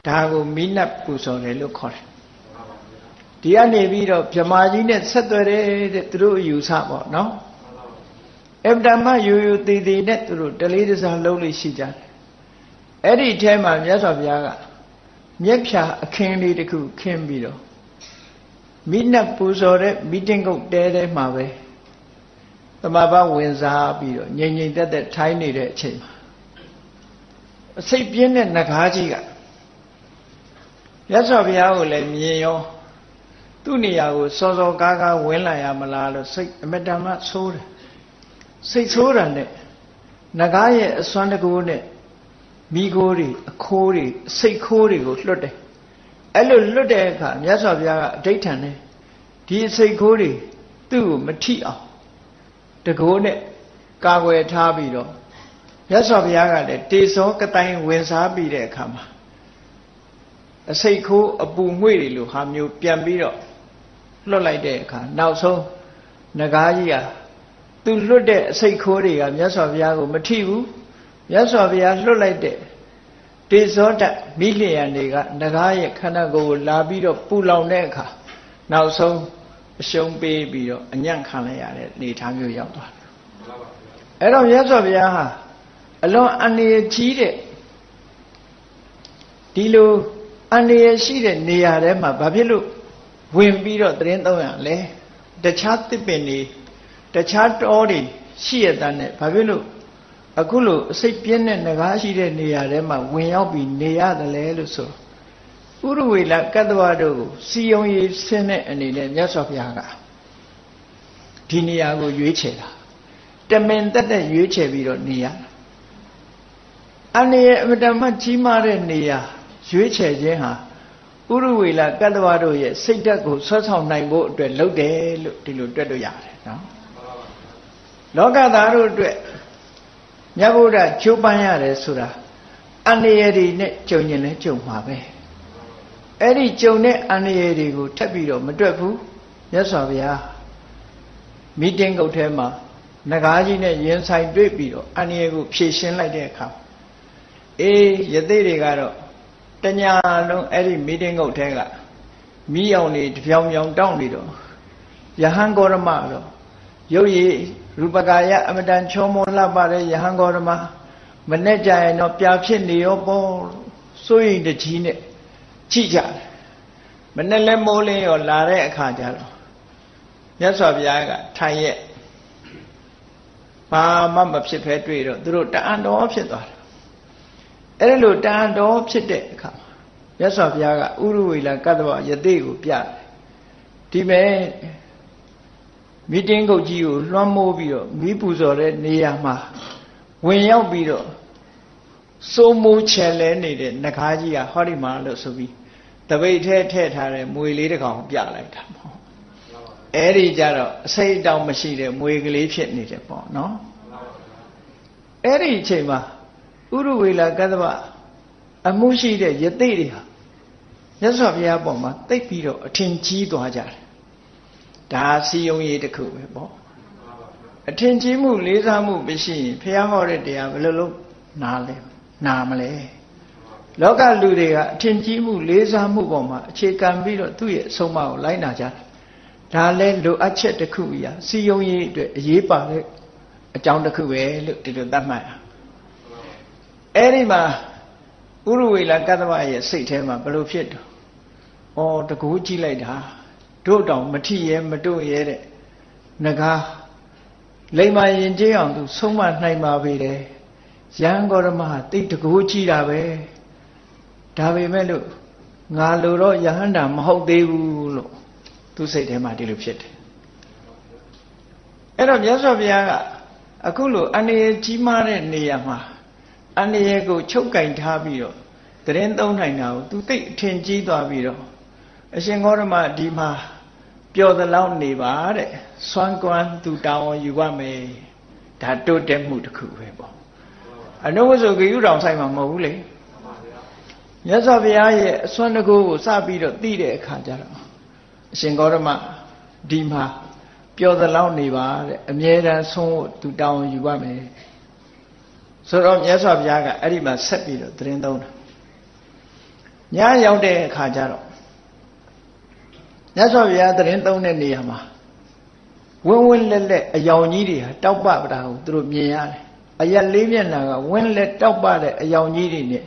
ဒါကိုမိနတ်ပူဇော်တယ်လို့ခေါ်တယ်ဒီကနေပြီးတော့ဗြမာကြီးနဲ့ဆက်သွယ်တယ်တဲ့သူတို့အယူဆပေါ့နော်အဗ္ဗဓမ္မယူယူတည်တည်နဲ့သူတို့တလေးတစားလုံးလို့ရှိကြတယ်အဲ့ဒီထဲမှာမြတ်စွာဘုရားက မြက်ဖြာအခင်းလေးတစ်ခုခင်းပြီးတော့မိနတ်ပူဇော်တဲ့မိတင်ကုတ်တဲတဲမှာပဲသမဘာဝင်စားပြီးတော့ငြိမ်ငြိမ်သက်သက်ထိုင်းနေတဲ့အချိန်မှာအစိတ်ပြင်းတဲ့ငကားကြီးကရသော်ဘုရားကိုလည်းမြင်ရောသူ့နေရာကိုစောစောကားကားဝင်လာရမလားလို့စိတ်အမတန်မှဆိုးတယ်စိတ်ဆိုးတာနဲ့ငကားရဲ့အစွမ်းတကူနဲ့ မိခိုးတွေအခိုးတွေစိတ်ခိုးတွေကိုလွတ်တယ်အဲ့လိုလွတ်တဲ့အခါမြတ်စွာဘုရားကအဋိဋ္ဌံနဲ့ဒီစိတ်ခိုးတွေသူ့ကိုမထိအောင်တကိုးနဲ့ကာကွယ်ထားပြီးတော့မြတ်စွာဘုရားကလည်းတေဇောကတိုင်ဝင်စားပြီးတဲ့အခါမှာအစိတ်ခိုးအပူငွေ့တွေလိုဟာမျိုးပြန်ပြီးတော့လွတ်လိုက်တဲ့အခါနောက်ဆုံးငကားကြီးကသူလွတ်တဲ့အစိတ်ခိုးတွေကမြတ်စွာဘုရားကိုမထိဘူး မြတ်စွာဘုရားလွတ်လိုက်တဲ့တေဇောတမိလျံတွေကငကားရဲ့ခန္ဓာကိုယ်ကိုလာပြီးတော့ပူလောင်တဲ့အခါနောက်ဆုံးအရှုံးပေးပြီးတော့အညံ့ခံလိုက်ရတဲ့နေသားမျိုးရောက်သွားတယ်အဲ့တော့မြတ်စွာဘုရားဟာအလွန်အန္တရာယ်ကြီးတဲ့ဒီလိုအန္တရာယ်ရှိတဲ့နေရာထဲမှာဘာဖြစ်လို့ဝင်ပြီးတော့သတင်းသုံးရလဲတခြားတစ်ပင်တွေတခြားတောတွေရှိရတဲ့နဲ့ဘာဖြစ်လို့ အခုလို့အစိတ်ပြင်းတဲ့ငကားရှိတဲ့နေရာထဲမှာဝင်ရောက်ပြီးနေရတယ်လေလို့ဆိုဥရဝေလကတ္တဝတို့ကိုစီယုံရေးဆင်းတဲ့အနေနဲ့မြတ်စွာဘုရားကဒီနေရာကိုရွေးချယ်တာတမင်တက်တက်ရွေးချယ်ပြီးတော့နေရအနေရဲ့အမတမကြီးမားတဲ့နေရာရွေးချယ်ခြင်းဟာဥရဝေလကတ္တဝတို့ရဲ့စိတ်ဓာတ်ကိုဆွဲဆောင်နိုင်ဖို့အတွက်လုပ်တယ်လို့ဒီလိုတွက်လို့ရတယ်နော်လောကသားတို့အတွက် မြတ်ဗုဒ္ဓကျိုးပန်းရတယ်ဆိုတာအန္တရာယ်တွေနဲ့ကြုံရင်လည်းကြုံမှာပဲအဲ့ဒီကြုံတဲ့အန္တရာယ်တွေကိုထပ်ပြီးတော့မတွက်ဘူးမြတ်စွာဘုရားမီတင်းကုတ်ထဲမှာငကားကြီးနဲ့ရင်ဆိုင်တွေ့ပြီးတော့အန္တရာယ်ကိုဖြေရှင်းလိုက်တဲ့အခါအေးယသိတွေကတော့တညာလုံးအဲ့ဒီမီတင်းကုတ်ထဲကမိအောင်နေတပြောင်ပြောင်တောင်းနေတော့ယဟန်ဂေါရမတော့ရုပ်ရည် ရူပကာယအမတန်ချောမောလှပတဲ့ယဟန်ဂေါရမမနဲ့ကြရင်တော့ပြာဖြစ်နေရောပေါ့စိုးရိမ်တကြီးနဲ့ကြည့်ကြတယ်မနဲ့လဲမိုးလင်းရောလာတဲ့အခါကျတော့မြတ်စွာဘုရားကထိုင်ရဲ့ဘာမှမဖြစ်ဖဲတွေ့တော့သူတို့တအံတော်ဖြစ်သွားတယ်အဲ့ဒါလို့တအံတော်ဖြစ်တဲ့အခါမြတ်စွာဘုရားကဥရဝေလာကတ္တဝယသိကိုပြတယ်ဒီမဲ့ မိတင်းကုတ်ကြီးကိုလွှမ်းမိုးပြီးတော့မိပူဇော်တဲ့နေရာမှာဝင်ရောက်ပြီးတော့စိုးမိုးချယ်လဲနေတဲ့နဂါးကြီးကဟောဒီမှာလို့ဆိုပြီးတပိတ်ထဲထည့်ထားတဲ့မွေလေးတစ်ကောင်ပြလိုက်တာပေါ့အဲ့ဒီကြတော့အစိတ်တောင်မရှိတဲ့မွေကလေးဖြစ်နေတယ်ပေါ့နော်အဲ့ဒီအချိန်မှာဥရဝေလာကသဗအမှုရှိတဲ့ယသိတွေဟာမြတ်စွာဘုရားပေါ်မှာတိတ်ပြီးတော့အထင်ကြီးသွားကြတယ် ဒါစီယုံရေးတစ်ခုပဲပေါ့အထင်ကြီးမှုလေးစားမှုမရှိရင်ဘုရားဟောတဲ့တရားဘယ်လိုလုပ်နားလဲနာမလဲလောကလူတွေကအထင်ကြီးမှုလေးစားမှုပေါ်မှာအခြေခံပြီးတော့သူ့ရဲ့အဆုံးအမကိုလိုက်နာကြတယ်ဒါလဲလိုအပ်ချက်တစ်ခုအရာစီယုံရေးအတွက်အရေးပါတဲ့အကြောင်းတစ်ခုပဲလို့ဒီလိုသတ်မှတ်ရအဲ့ဒီမှာဥရဝေလာကတ္တဝရဲ့စိတ်ထဲမှာဘယ်လိုဖြစ်တော့ဩတကူကြည့်လိုက်တာ တို့တောင်မထီရဲမတို့ရဲတဲ့ငကားလိမ္မာရင်ကျေးအောင်သူဆုံးမနိုင်ပါပေတယ်ရန်ကောရမတိတ်တကူကြည့်တာပဲဒါပေမဲ့လို့ငါလိုတော့ယဟန္တာမဟုတ်သေးဘူးလို့သူစိတ်ထဲမှာဒီလိုဖြစ်တယ်အဲ့တော့မြတ်စွာဘုရားကအခုလိုအနေကြီးမားတဲ့နေရာမှာအန္တရာယ်ကိုချုပ်ကင်ထားပြီးတော့တရင်သုံးနိုင်တာကိုသူသိအထင်ကြီးသွားပြီးတော့အရှင်ဂေါရမဒီမှာ ပျော်သလောက်နေပါတဲ့စွမ်းကွမ်းသူတောင်းယူရမယ်ဒါတိုးတက်မှုတစ်ခုပဲပေါ့အနုဝဇ္ဇဂယုတောင်ဆိုင်မှာမဟုတ်ဘူးလေမြတ်စွာဘုရားရဲ့အစွမ်းတကူကိုစပြီးတော့သိတဲ့အခါကျတော့အရှင်ဂေါရမဒီမှာပျော်သလောက်နေပါတဲ့အမြဲတမ်းဆုံးဖို့သူတောင်းယူရမယ်ဆိုတော့မြတ်စွာဘုရားကအဲ့ဒီမှာဆက်ပြီးတော့သတင်းသုံးတာညရောက်တဲ့အခါကျတော့ မြတ်စွာဘုရားသတင်းသုံးတဲ့နေရာမှာဝင်းဝင်းလက်လက်အယောင်ကြီးတွေဟာတောက်ပပတာကိုသူတို့မြင်ရတယ်အရက်လေးမျက်နှာကဝင်းလက်တောက်ပတဲ့အယောင်ကြီးတွေနဲ့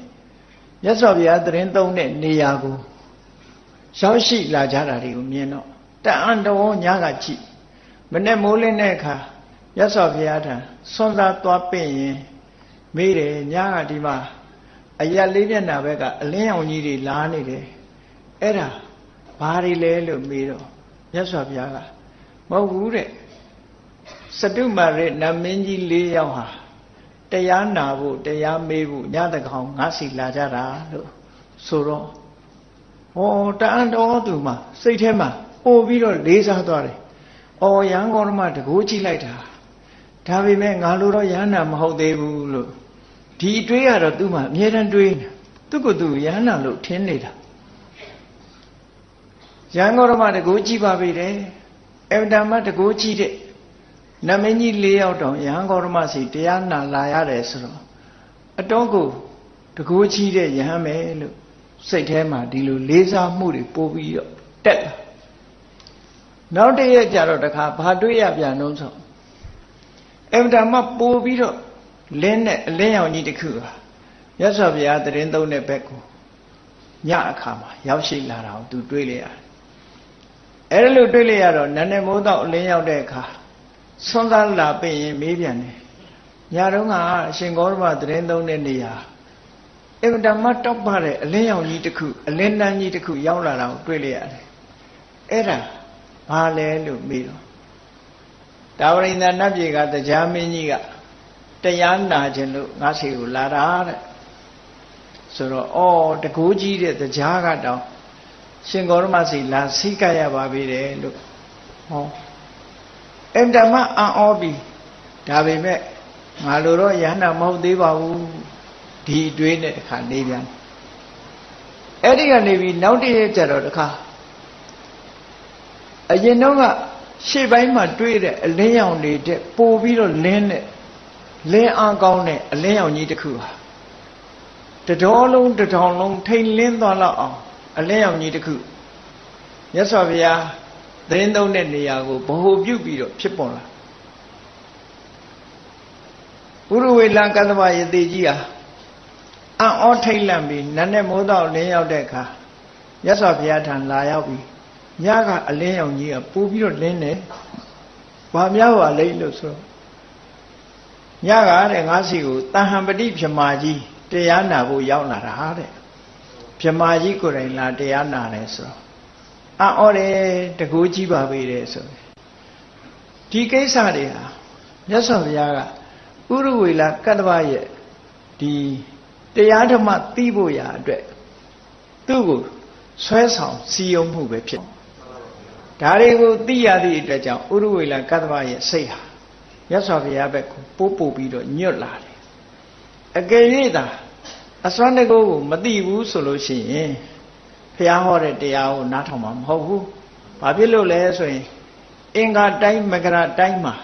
မြတ်စွာဘုရားသတင်းသုံးတဲ့နေရာကိုရောက်ရှိလာကြတာတွေကိုမြင်တော့တအံတော်ညကကြည့်မနဲ့မိုးလင်းတဲ့အခါမြတ်စွာဘုရားထံဆွမ်းသာသွားပင့်ရင်မေးတယ်ညကဒီမှာအရက်လေးမျက်နှာဘက်ကအလင်းရောင်ကြီးတွေလာနေတယ်အဲ့ဒါ ဘာတွေလဲလို့မေးတော့မြတ်စွာဘုရားကမဟုတ်ဘူးတဲ့စတုမာရနမင်းကြီး၄ယောက်ဟာတရားနာဖို့တရားမေးဖို့ညတကောင်ငါစီလာကြတာလို့ဆိုတော့ဟောတန်တော်သူမှာစိတ်ထဲမှာပို့ပြီးတော့လေးစားသွားတယ်။အော်ရန်ကောဓမတကိုးကြည့်လိုက်တာဒါပေမဲ့ငါလိုတော့ရဟန္တာမဟုတ်သေးဘူးလို့ဒီအတွေးကတော့သူ့မှာအမြဲတမ်းတွေးနေသူ့ကိုယ်သူရဟန္တာလို့ထင်နေတာ ရန်ကုန်ဓမ္မတကူကြည့်ပါပြီတယ်အဗ္ဗဓမ္မတကူကြည့်တဲ့နမင်းကြီး၄ယောက်တောင်ရဟန်းဂေါရမစီတရားနာလာရတယ်ဆိုတော့အတော့ကိုတကူကြည့်တဲ့ယဟန်ပဲလို့စိတ်ထဲမှာဒီလိုလေးစားမှုတွေပို့ပြီးတော့တက်လာနောက်တရက်ကျတော့တခါဘာတွေ့ရပြန်တော့ဆိုအဗ္ဗဓမ္မပို့ပြီးတော့လင်းနဲ့အလင်းရောင်ကြီးတစ်ခုဟာရသော်ဘုရားတရင်သုံးတဲ့ဘက်ကိုညအခါမှာရောက်ရှိလာတာကိုသူတွေးလိုက်ရတယ် အဲ့လိုတွေးလိုက်ရတော့နန်းနဲ့မိုးတော့အလင်းရောက်တဲ့အခါဆွမ်းသားလာပြင်ရင်မေးပြန်တယ်ညတုန်းကအရှင်ဂေါရမတရင်သုံးတဲ့နေရာအင်မတန်မှတောက်ပတဲ့အလင်းရောင်ကြီးတစ်ခုအလင်းတန်းကြီးတစ်ခုရောက်လာတာကိုတွေ့လိုက်ရတယ်အဲ့ဒါဘာလဲလို့မေးတော့တာဝရိန္ဒနတ်ပြည်ကတရားမင်းကြီးကတရားနာခြင်းလို့ငါစီကိုလာတာတဲ့ဆိုတော့အော်တကူကြီးတဲ့တရားကတောင် ရှင်ဂေါရမစီလာစိကရပါပြီတယ်လို့ဟောအင်တမအံ့ဩပြီဒါပေမဲ့ငါလိုတော့ယန္တာမဟုတ်သေးပါဘူးဒီအတွေးနဲ့တခါနေပြန်အဲ့ဒီကနေပြီးနောက်တည့်ကျတော့တခါအရင်တော့ကရှေ့ပိုင်းမှာတွေးတဲ့အလင်းရောင်တွေတဲ့ပို့ပြီးတော့လင်းတဲ့လင်းအားကောင်းတဲ့အလင်းရောင်ကြီးတစ်ခုဟာတတော်လုံးတထောင်လုံးထိန်လင်းသွားလောက်အောင် အလင်းရောင်ကြီးတစ်ခုမြတ်စွာဘုရားသတင်းသုံးတဲ့နေရာကိုဗဟိုပြုပြီးတော့ဖြစ်ပေါ်လာဥရဝေလကသဗယတိကြီးဟာအံ့ဩထိတ်လန့်ပြီးနတ်နဲ့မိုးတော့လင်းရောက်တဲ့အခါမြတ်စွာဘုရားထံလာရောက်ပြီးညကအလင်းရောင်ကြီးကပူပြီးတော့လင်းတယ်။ဘာများပါလိမ့်လို့ဆိုတော့ညကတဲ့ငါးစီကိုတဟံပတိဖြမာကြီးတရားနာဖို့ရောက်လာတာတဲ့။ ဖြမာကြီးကိုယ်တိုင်လာတရားနာတယ်ဆိုတော့အော်တယ်တကူကြီးပါပေတယ်ဆိုဒီကိစ္စတွေဟာမြတ်စွာဘုရားကဥရဝေလကတ္တဗရဲ့ဒီတရားဓမ္မသိဖို့ရာအတွက်သူ့ကိုဆွဲဆောင်စီယုံမှုပဲဖြစ်ဒါတွေကိုသိရသည့်အတွက်ကြောင့်ဥရဝေလကတ္တဗရဲ့စိတ်ဟာရသော်ဘုရားဘက်ကိုပို့ပို့ပြီးတော့ညွတ်လာတယ်အကယ်၍သာ အစွမ်းတကောကိုမသိဘူးဆိုလို့ရှိရင်ဘုရားဟောတဲ့တရားကိုနားထောင်မှာမဟုတ်ဘူးဘာဖြစ်လို့လဲဆိုရင်အင်္ဂါတိုင်းမကရတိုင်းမှာ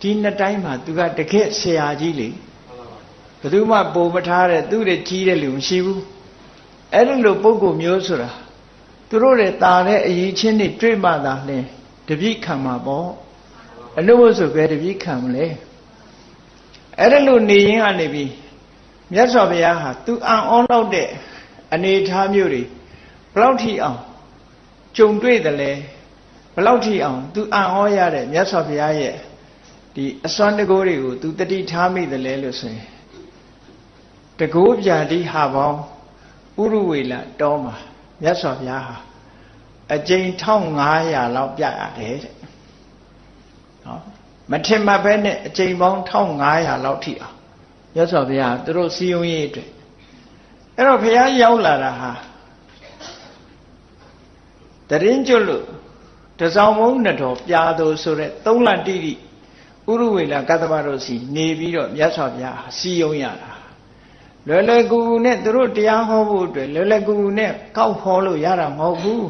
ဒီနှစ်တိုင်းမှာသူကတကယ့်ဆရာကြီးလေဘယ်သူမှပုံမထားတဲ့သူတွေကြီးတဲ့လူမရှိဘူးအဲ့ဒီလိုပုံကိုမျိုးဆိုတာသူတို့တွေตาတဲ့အရေးချင်းတွေတွေ့မှသာလဲတပိခံမှာပေါ့အလို့ဆိုပဲတပိခံမလဲအဲ့ဒါလိုနေရင်ကနေပြီး မြတ်စွာဘုရားဟာသူအံ့ဩလောက်တဲ့အနေထားမျိုးတွေဘလောက်ထိအောင်ကြုံတွေ့တယ်လဲဘလောက်ထိအောင်သူအံ့ဩရတဲ့မြတ်စွာဘုရားရဲ့ဒီအစွမ်းတကိုးတွေကိုသူတတိထားမိတယ်လဲလို့ဆိုရင်တကိုးပြာတိဟာပေါင်းဥရဝေလတောမှာမြတ်စွာဘုရားဟာအကျိန်1500လောက်ပြရတယ်တဲ့နော်မထင်မှတ်ပဲနဲ့အကျိန်ပေါင်း1500လောက်ထိအောင် မြတ်စွာဘုရားသူတို့စီယုံရေးအတွက်အဲ့တော့ဘုရားရောက်လာတာဟာတရင်ကျွလို့တစောင်းမုံနှစ်တော်ပြာတော်ဆိုတဲ့သုံးလတိတိဥရဝေလကတ္တမတို့စီနေပြီးတော့မြတ်စွာဘုရားစီယုံရတာလွယ်လွယ်ကူကူနဲ့သူတို့တရားဟောဖို့အတွက်လွယ်လွယ်ကူကူနဲ့ကောက်ဟောလို့ရတာမဟုတ်ဘူး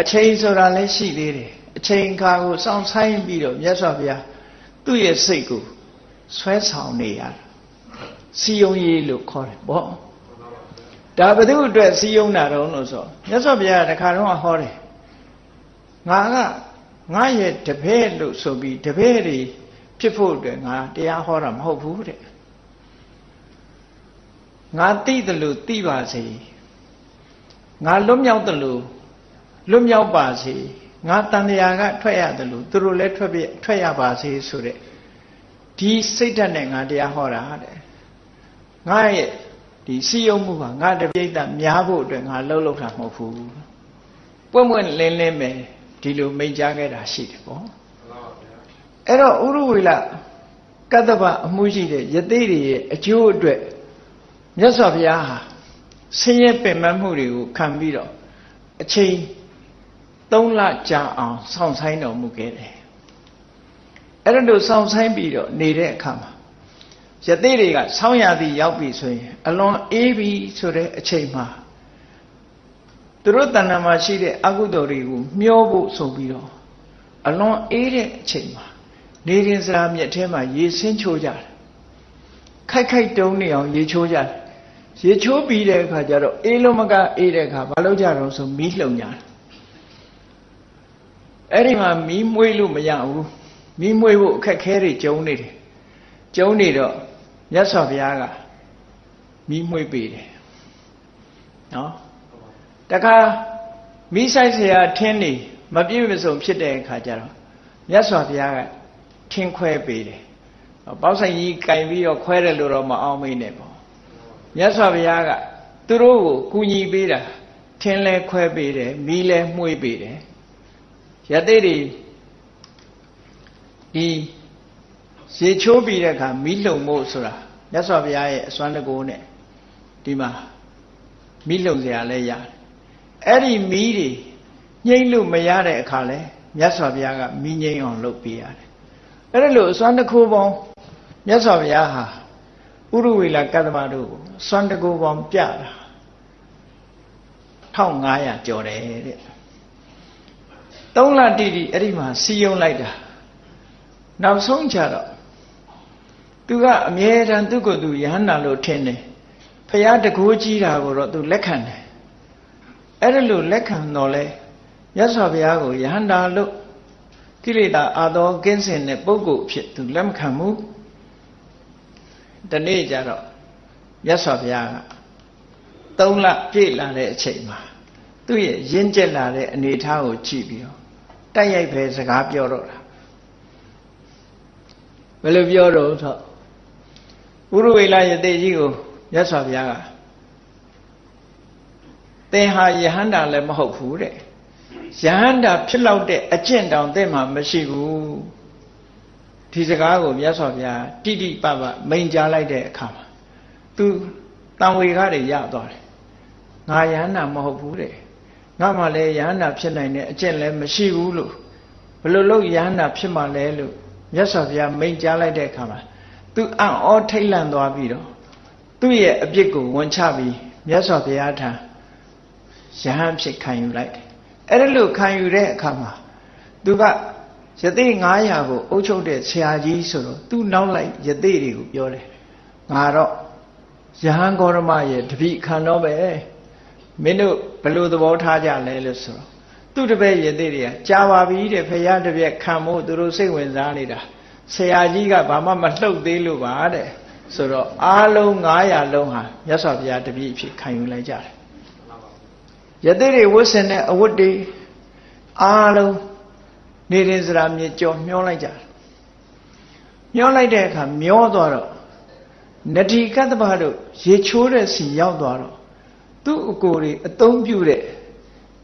အချိန်ဆိုတာလည်းရှိသေးတယ်အချိန်ခါကိုစောင့်ဆိုင်ပြီးတော့မြတ်စွာဘုရားသူ့ရဲ့စိတ်ကို ဆွဲဆောင်နေရတာစီယုံရေးလို့ခေါ်တယ်ပေါ့ဒါဘု து အတွက်စီယုံတာတော့လို့ဆိုမြတ်စွာဘုရားတခါတော့ဟောတယ်ငါကငါရဲ့တပည့်လို့ဆိုပြီးတပည့်တွေဖြစ်ဖို့အတွက်ငါတရားဟောတာမဟုတ်ဘူးတဲ့ငါသိတယ်လို့သိပါစေငါလွတ်မြောက်တယ်လို့လွတ်မြောက်ပါစေငါတန်တရာကထွက်ရတယ်လို့သူတို့လည်းထွက်ပြထွက်ရပါစေဆိုတဲ့ ဒီစိတ်ဓာတ်နဲ့ငါတရားဟောတာတဲ့ငါရဲ့ဒီစီယုံမှုကငါတပြိဋ္ဌာများဖို့အတွက်ငါလှုပ်လှုပ်တာမဟုတ်ဘူးပွင့်ပွင့်လင်းလင်းပဲဒီလိုမိတ်ကြားခဲ့တာရှိတယ်ပေါ့အဲ့တော့ဥရဝေလကတ္တဗအမှုရှိတဲ့ယသိတွေရဲ့အကျိုးအတွက်မြတ်စွာဘုရားဟာဆင်းရဲပင်ပန်းမှုတွေကိုခံပြီးတော့အချိန်၃လကြာအောင်စောင့်ဆိုင်တော်မူခဲ့တယ် အဲ့ဒါလို့စောင့်ဆိုင်ပြီးတော့နေတဲ့အခါမှာယသိတွေကဆောင်းရသည်ရောက်ပြီဆိုရင်အလွန်အေးပြီဆိုတဲ့အချိန်မှာသူတို့တဏ္ဍာမှာရှိတဲ့အကုသိုလ်တွေကိုမျောဖို့ဆိုပြီးတော့အလွန်အေးတဲ့အချိန်မှာနေရင်စရာမြက်ထဲမှာရေဆင်းချိုးကြတယ်ခိုက်ခိုက်တုံးနေအောင်ရေချိုးကြတယ်ရေချိုးပြီးတဲ့အခါကျတော့အေးလုံးမကအေးတဲ့အခါမလုပ်ကြတော့ဆိုမီးလှုံကြတယ်အဲ့ဒီမှာမီးမွေးလို့မရဘူး မိမွေးဖို့အခက်ခဲတွေကြုံနေတယ်ကြုံနေတော့မြတ်စွာဘုရားကမိမွေးပေးတယ်နော်တခါမိဆိုင်ဆရာထင်းနေမပြည့်မစုံဖြစ်တဲ့အခါကျတော့မြတ်စွာဘုရားကထင်းခွဲပေးတယ်ပေါက်ဆိုင်ကြီးကင်ပြီးတော့ခွဲတယ်လို့တော့မအောင်မင်းနဲ့ပေါ့မြတ်စွာဘုရားကသူတို့ကိုကူညီပေးတာထင်းလဲခွဲပေးတယ်မိလဲမှုေးပေးတယ်ရတဲ့တွေ ဒီရေချိုးပြီးတဲ့အခါမီးလုံမို့ဆိုတာမြတ်စွာဘုရားရဲ့အစွမ်းတကူနဲ့ဒီမှာမီးလုံစရာလဲရတယ်အဲ့ဒီမီးတွေငိမ့်လို့မရတဲ့အခါလဲမြတ်စွာဘုရားကမီးငိမ့်အောင်လုပ်ပေးရတယ်အဲ့ဒါလို့အစွမ်းတကူပေါင်းမြတ်စွာဘုရားဟာဥရဝေလကတ္တမတို့ကိုစွမ်းတကူပေါင်းပြတာ1500ကျော်တယ်တဲ့သုံးလတိတိအဲ့ဒီမှာစီယုံလိုက်တာ နောက်ဆုံးကြတော့သူကအမြဲတမ်းသူ့ကိုယ်သူယဟန္တာလို့ထင်တယ်ဖရာတကိုးကြီးတာကိုတော့သူလက်ခံတယ်အဲ့ဒါလို့လက်ခံတော့လဲမြတ်စွာဘုရားကိုယဟန္တာလို့ကိလေသာအာသောကင်းစင်တဲ့ပုဂ္ဂိုလ်ဖြစ်သူလက်မခံဘူးဒီနေ့ကျတော့မြတ်စွာဘုရားကသုံးလပြည့်လာတဲ့အချိန်မှာသူ့ရဲ့ရင့်ကျက်လာတဲ့အနေအထားကိုကြည့်ပြီးတော့တိုက်ရိုက်ပဲစကားပြောတော့တာ ဘယ်လိုပြောတော့ဆိုဥရဝေလယတိကြီးကိုမြတ်စွာဘုရားကသင်ဟာယဟန္တာလည်းမဟုတ်ဘူးတဲ့ယဟန္တာဖြစ်လောက်တဲ့အကျင့်တောင်သင်မှာမရှိဘူးဒီစကားကိုမြတ်စွာဘုရားတိတိပပမိန်ကြားလိုက်တဲ့အခါမှာသူတန်ဝေခတွေရသွားတယ်ငါယန္နာမဟုတ်ဘူးတဲ့ငါမှလည်းယန္နာဖြစ်နိုင်တဲ့အကျင့်လည်းမရှိဘူးလို့ဘယ်လိုလုပ်ယန္နာဖြစ်မှလဲလို့ မြတ်စွာဘုရားမိန်ကြားလိုက်တဲ့အခါမှာသူအံ့ဩထိတ်လန့်သွားပြီးတော့သူ့ရဲ့အပြစ်ကိုဝန်ချပြီးမြတ်စွာဘုရားထံယဟန်ဖြစ်ခံယူလိုက်တယ်အဲ့ဒါလို့ခံယူတဲ့အခါမှာသူကယသိ900ကိုအုပ်ချုပ်တဲ့ဆရာကြီးဆိုတော့သူ့နောက်လိုက်ယသိတွေကိုပြောတယ်ငါတော့ယဟန်ဂေါရမရဲ့တပိခံတော့ပဲမင်းတို့ဘယ်လိုသဘောထားကြလဲလို့ဆိုတော့ သူ့တပည့်ယသိတွေကကြာပါပြီတဲ့ဖရာတပည့်ခံဖို့သူတို့စိတ်ဝင်စားနေတာဆရာကြီးကဘာမှမလှုပ်သေးလို့ပါတဲ့ဆိုတော့အားလုံး900လုံးဟာမြတ်စွာဘုရားတပည့်ဖြစ်ခံယူလိုက်ကြတယ်ယသိတွေဝတ်ဆင်တဲ့အဝတ်တွေအားလုံးနေရင်စရာမြေကြော်မျောလိုက်ကြတယ်မျောလိုက်တဲ့အခါမျောသွားတော့နတိကတ္တဗတို့ရေချိုးတဲ့စီရောက်သွားတော့သူ့အကိုတွေအသုံးပြုတဲ့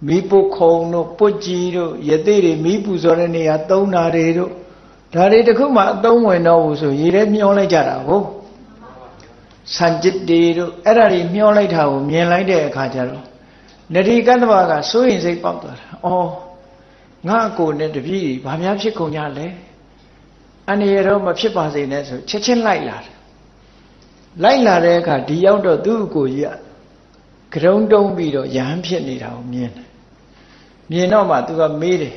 မီးပုခုံတို့ပုတ်ကြီးတို့ယသိတွေမီးပူဇော်တဲ့နေရာသုံးတာတွေတို့ဒါတွေတခုမှအသုံးဝင်တော့ဘူးဆိုရေထဲမျောလိုက်ကြတာဟုတ်စံจิตတွေတို့အဲ့ဒါတွေမျောလိုက်တာကိုမြင်လိုက်တဲ့အခါကျတော့နတိကတ္တဗကစိုးရင်စိတ်ပေါက်သွားတာအော်ငါအကိုနဲ့တပည့်ဘာများဖြစ်ကုန်ကြလဲအနေရတော့မဖြစ်ပါစေနဲ့ဆိုချက်ချင်းလိုက်လာတယ်လိုက်လာတဲ့အခါဒီရောက်တော့သူ့အကိုကြီးကကရုံတုံးပြီးတော့ရဟန်းဖြစ်နေတာကိုမြင်တယ် မြင်တော့မှသူကမေးတယ်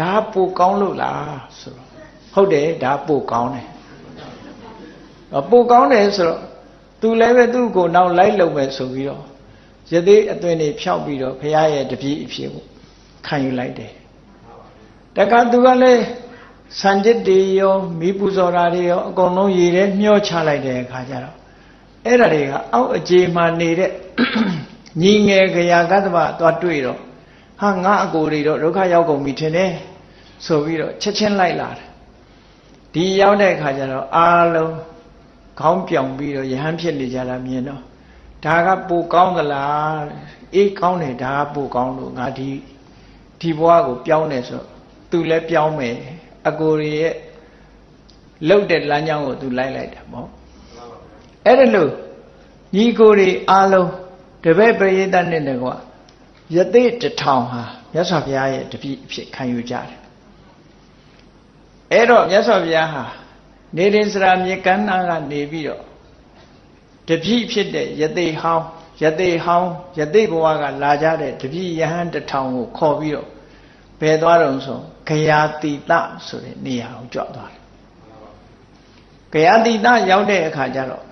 ဒါပိုကောင်းလို့လားဆိုတော့ဟုတ်တယ်ဒါပိုကောင်းတယ်ပိုကောင်းတယ်ဆိုတော့သူလည်းပဲသူ့ကိုနောက်လိုက်လုံမယ်ဆိုပြီးတော့ယသိအသွင်တွေဖြောက်ပြီးတော့ဘုရားရဲ့တပည့်အဖြစ်ကိုခံယူလိုက်တယ်တခါသူကလည်းစံจิตတွေရောမိပူဇော်တာတွေရောအကုန်လုံးရေထဲမျောချလိုက်တဲ့အခါကျတော့အဲ့ဒါတွေကအောက်အခြေမှာနေတဲ့ညီငယ်ခရာကတ္တဗသွားတွေ့တော့ ဟာငါအကိုတွေတော့ဒုက္ခရောက်ကုန်ပြီထင်တယ်ဆိုပြီးတော့ချက်ချင်းလိုက်လာတယ်ဒီရောက်တဲ့အခါကျတော့အားလုံးခေါင်းပြောင်ပြီးတော့ယဟန်ဖြစ်နေကြတာမြင်တော့ဒါကပိုကောင်းသလားအေးကောင်းတယ်ဒါကပိုကောင်းလို့ငါဒီဒီဘဝကိုပြောင်းတယ်ဆိုသူလည်းပြောင်းမယ်အကိုရရဲ့လှုပ်တဲ့လမ်းကြောင်းကိုသူလိုက်လိုက်တာပေါ့အဲ့ဒါလို့ညီကိုတွေအားလုံးတပည့်ပရိသတ်နဲ့တကွာ ယသိတထောင်ဟာမြတ်စွာဘုရားရဲ့တပည့်အဖြစ်ခံယူကြတယ်အဲ့တော့မြတ်စွာဘုရားဟာနေရင်စရာမြေကမ်းနားကနေပြီးတော့တပည့်ဖြစ်တဲ့ယသိဟောင်းယသိဟောင်းယသိဘဝကလာကြတဲ့တပည့်ယဟန်တထောင်ကိုခေါ်ပြီးတော့ဘယ်သွားတော့ဆိုဂယာတိတဆိုတဲ့နေရာကိုကြွသွားတယ်ဂယာတိတရောက်တဲ့အခါကျတော့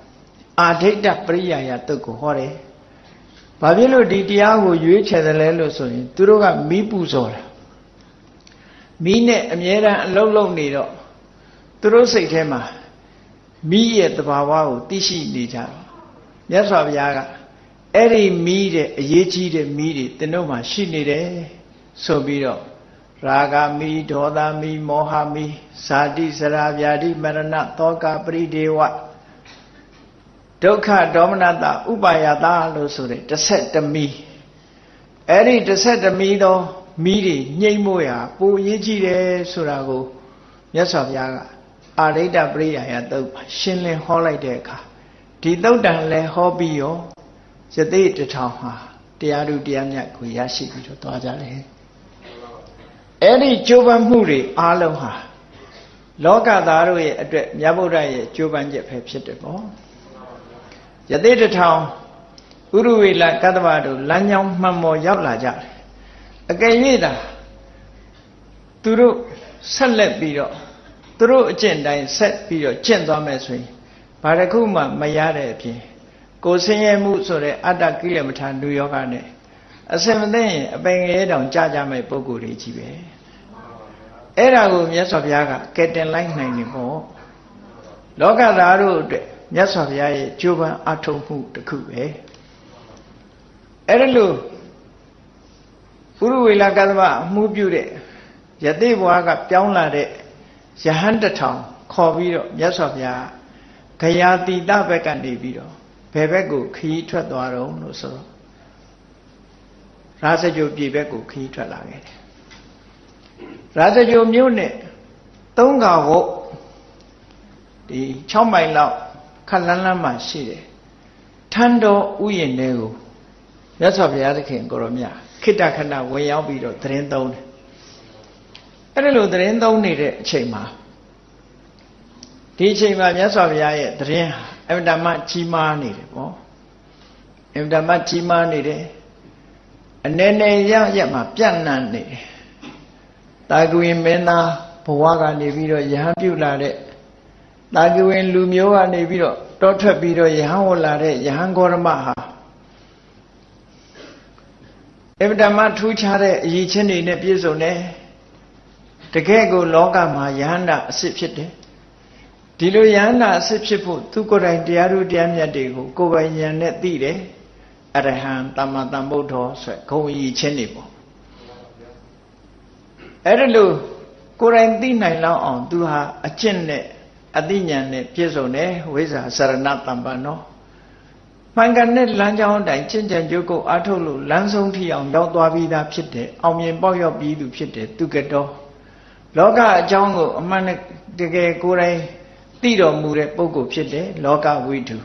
အာဒိဋ္ဌပရိယာယတုတ်ကိုဟောတယ် ဘာဖြစ်လို့ဒီတရားကိုရွေးချယ်တယ်လဲလို့ဆိုရင်သူတို့ကမီးပူဇော်တာမီးနဲ့အမြဲတမ်းအလုံးလုံးနေတော့သူတို့စိတ်ထဲမှာမီးရဲ့တဘာဝကိုသိရှိနေကြတော့မြတ်စွာဘုရားကအဲ့ဒီမီးတဲ့အရေးကြီးတဲ့မီးတွေသင်တို့မှာရှိနေတယ်ဆိုပြီးတော့ရာဂမီဒေါသမီမောဟမီဇာတိစရာဗျာတိမရဏသောကပရိဒေဝ ဒုက္ခဒေါမနတဥပါယတာလို့ဆိုတဲ့တစ်ဆက်တမီအဲ့ဒီတစ်ဆက်တမီသောမီးတွေညှိမ့်မို့ရာပိုရေးကြည့်တယ်ဆိုတာကိုမြတ်စွာဘုရားကအာရိတ္တပရိယာယသုတ်ရှင်းလင်းဟောလိုက်တဲ့အခါဒီသုတ်တန်လည်းဟောပြီးရောယသိတထောင်ဟာတရားသူတရားမြတ်ကိုရရှိပြီးတော့သွားကြတယ်အဲ့ဒီကြိုးပမ်းမှုတွေအားလုံးဟာလောကသားတို့ရဲ့အတွက်မြတ်ဗုဒ္ဓရဲ့ကြိုးပမ်းချက်ပဲဖြစ်တယ်ပေါ့ ယသိတထောင်ဥရဝေလကတ္တဗတို့လမ်းကြောင်းမှန်ပေါ်ရောက်လာကြတယ်အကယ်၍သာသူတို့ဆက်လက်ပြီးတော့သူတို့အကျင့်တိုင်းဆက်ပြီးတော့ကျင့်သွားမယ်ဆိုရင်ဘာတစ်ခုမှမရတဲ့အပြင်ကိုဆင်းရဲမှုဆိုတဲ့အတ္တကိလေသာနုယောဂနဲ့အစင်မသိရင်အပင်ငယ်တောင်ကြာကြမဲ့ပုံကိုယ်တွေကြီးပဲအဲ့ဒါကိုမြတ်စွာဘုရားကကဲတင်လိုက်နိုင်နေပေါ့လောကသားတို့အတွက် မြတ်စွာဘုရားရဲ့ကြိုးပမ်းအထောက်မှုတစ်ခုပဲအဲ့ဒါလို့ဥရဝေလကသမအမှုပြုတဲ့ယသိဘွားကပြောင်းလာတဲ့ယဟန်တထောင်ခေါ်ပြီးတော့မြတ်စွာဘုရားဂယာတိတဘက်ကနေပြီးတော့ဘယ်ဘက်ကိုခရီးထွက်သွားတော့လို့ဆိုတော့ရာဇဂိုပြည်ဘက်ကိုခရီးထွက်လာခဲ့တယ်ရာဇဂိုမြို့နဲ့သုံးကဝုတ်ဒီ6မိုင်လောက်ခက် လန်းလန်းမှရှိတယ်ထန်းတော်ဥယျာဉ်တွေကိုရသော်ဘုရားသခင်ကိုရောမြခိတ္တခဏဝင်ရောက်ပြီးတော့သတင်းသုံးတယ်အဲ့ဒါလိုသတင်းသုံးနေတဲ့အချိန်မှာဒီအချိန်မှာမြတ်စွာဘုရားရဲ့သတင်းဟာအမြဲတမ်းကြီးမားနေတယ်ပေါ့အမြဲတမ်းကြီးမားနေတယ်အနေနဲ့ရရမှာပြန့်နှံ့နေတယ်တာဂဝင်မင်းသားဘဝကနေပြီးတော့ယဟန်ပြုလာတဲ့ တာဂဝင်လူမျိုးကနေပြီးတော့တောထွက်ပြီးတော့ယဟန်ဝလာတဲ့ယဟန်ဂေါရမဟာအဗဓမ္မထူးခြားတဲ့အရေးချင်းတွေနဲ့ပြည့်စုံတယ်တကယ်ကိုလောကမှာယဟန္တာအစ်စ်ဖြစ်တယ်ဒီလိုယဟန္တာအစ်စ်ဖြစ်ဖို့သူကိုယ်တိုင်တရားတို့တရားမြတ်တွေကိုကိုယ်ပိုင်ဉာဏ်နဲ့သိတယ်အရဟံတမ္မာတမ္ဗုဒ္ဓောဆိုဂုံအရေးချင်းတွေပေါ့အဲ့ဒါလို့ကိုယ်တိုင်သိနိုင်လောက်အောင်သူဟာအကျင့်နဲ့ အသိဉာဏ်နဲ့ပြည့်စုံတယ်ဝိဇ္ဇာစရဏတမ္ပန်နောမှန်ကန်တဲ့လမ်းကြောင်းအတိုင်းကျင့်ကြံကြိုးကုပ်အားထုတ်လို့လမ်းဆုံးထိအောင်ရောက်သွားပြီးသားဖြစ်တယ်အောင်မြင်ပေါက်ရောက်ပြီးသူဖြစ်တယ်သူကတော်လောကအကြောင်းကိုအမှန်တကယ်ကိုယ်တိုင်သိတော်မူတဲ့ပုဂ္ဂိုလ်ဖြစ်တယ်လောကဝိတု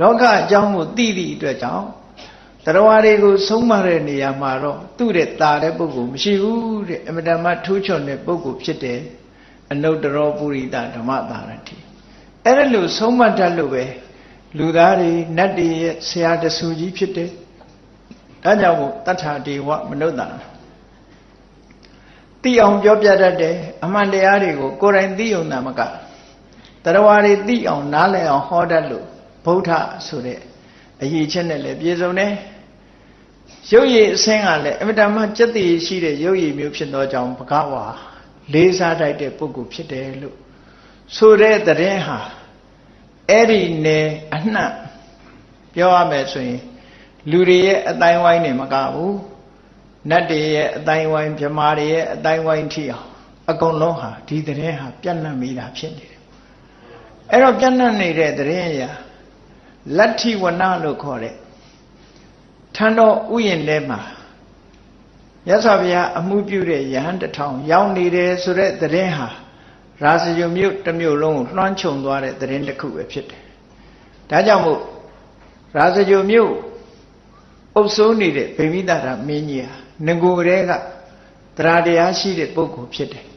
လောကအကြောင်းကိုသိသည့်အတွက်ကြောင့်တရားတွေကိုဆုံးမတဲ့နေရာမှာတော့သူ့တဲ့တာတဲ့ပုဂ္ဂိုလ်မရှိဘူးတဲ့အမတမထူးချွန်တဲ့ပုဂ္ဂိုလ်ဖြစ်တယ် အနုတ္တရောပုရိသဓမ္မတာရတိအဲ့ဒါလို့ဆုံးမတတ်လို့ပဲလူသားတွေနတ်တွေရဲ့ဆရာတဆူကြီးဖြစ်တယ်ဒါကြောင့်မို့တထာဒေဝမနုဿာသိအောင်ပြောပြတတ်တယ်အမှန်တရားတွေကိုကိုယ်တိုင်သိုံနာမကတရားတွေသိအောင်နားလည်အောင်ဟောတတ်လို့ဗုဒ္ဓဆိုတဲ့အရေးချင်းနဲ့လည်းပြေဆုံးတယ်ရုပ်ရည်အစင်းကလည်းအမြဲတမ်းစက်တည်ရှိတဲ့ရုပ်ရည်မျိုးဖြစ်သောကြောင့်ဘဂဝါ လေးစားတတ်တဲ့ပုဂ္ဂိုလ်ဖြစ်တယ်လို့ဆိုတဲ့တရင်ဟာအဲ့ဒီနယ်အနှံ့ပြောရမယ်ဆိုရင်လူတွေရဲ့အတိုင်းဝိုင်းနေမကဘူးနတ်တွေရဲ့အတိုင်းဝိုင်းမြမာတွေရဲ့အတိုင်းဝိုင်းထိအောင်အကုန်လုံးဟာဒီတရင်ဟာပြန့်နှံ့မိတာဖြစ်နေတယ်အဲ့တော့ပြန့်နှံ့နေတဲ့တရင်ရာလတ္ထိဝနလို့ခေါ်တဲ့ထံတော်ဥယျာဉ်ထဲမှာ ရသော်ဘုရားအမှုပြုတဲ့ယဟန်တထောင်ရောက်နေတယ်ဆိုတဲ့သတင်းဟာရာဇယုမြို့တစ်မြို့လုံးကိုလွှမ်းခြုံသွားတဲ့သတင်းတစ်ခုပဲဖြစ်တယ်။ဒါကြောင့်မို့ရာဇယုမြို့အုပ်စိုးနေတဲ့ဗိမိတာရမင်းကြီးဟာငကိုယ်တည်းကတရားတရားရှိတဲ့ပုဂ္ဂိုလ်ဖြစ်တယ်။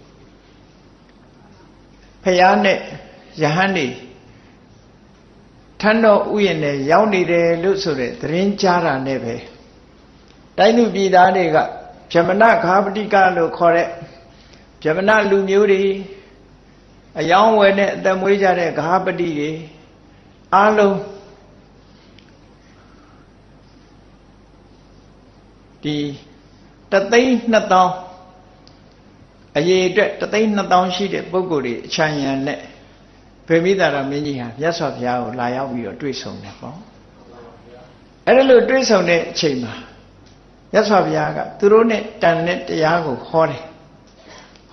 ဖះနဲ့ယဟန်နေထန်းတော်ဥယျာဉ်နဲ့ရောက်နေတယ်လို့ဆိုတဲ့သတင်းကြားတာနဲ့ပဲတိုင်းသူပြည်သားတွေက ဗြဟ္မဏဂါပတိကလို့ခေါ်တဲ့ဗြဟ္မဏလူမျိုးတွေအယောင်းဝယ်နဲ့အသက်မွေးကြတဲ့ဂါပတိတွေအားလုံးဒီတသိန်း2000အရေးအတွက်တသိန်း2000ရှိတဲ့ပုဂ္ဂိုလ်တွေအချမ်းရံနဲ့ဗေမိတာရမင်းကြီးဟာမြတ်စွာဘုရားကိုလာရောက်ပြီးတော့တွေ့ဆုံတယ်ပေါ့အဲ့ဒါလို့တွေ့ဆုံတဲ့အချိန်မှာ မြတ်စွာဘုရားကသူတို့နဲ့တန်တဲ့တရားကိုဟောတယ်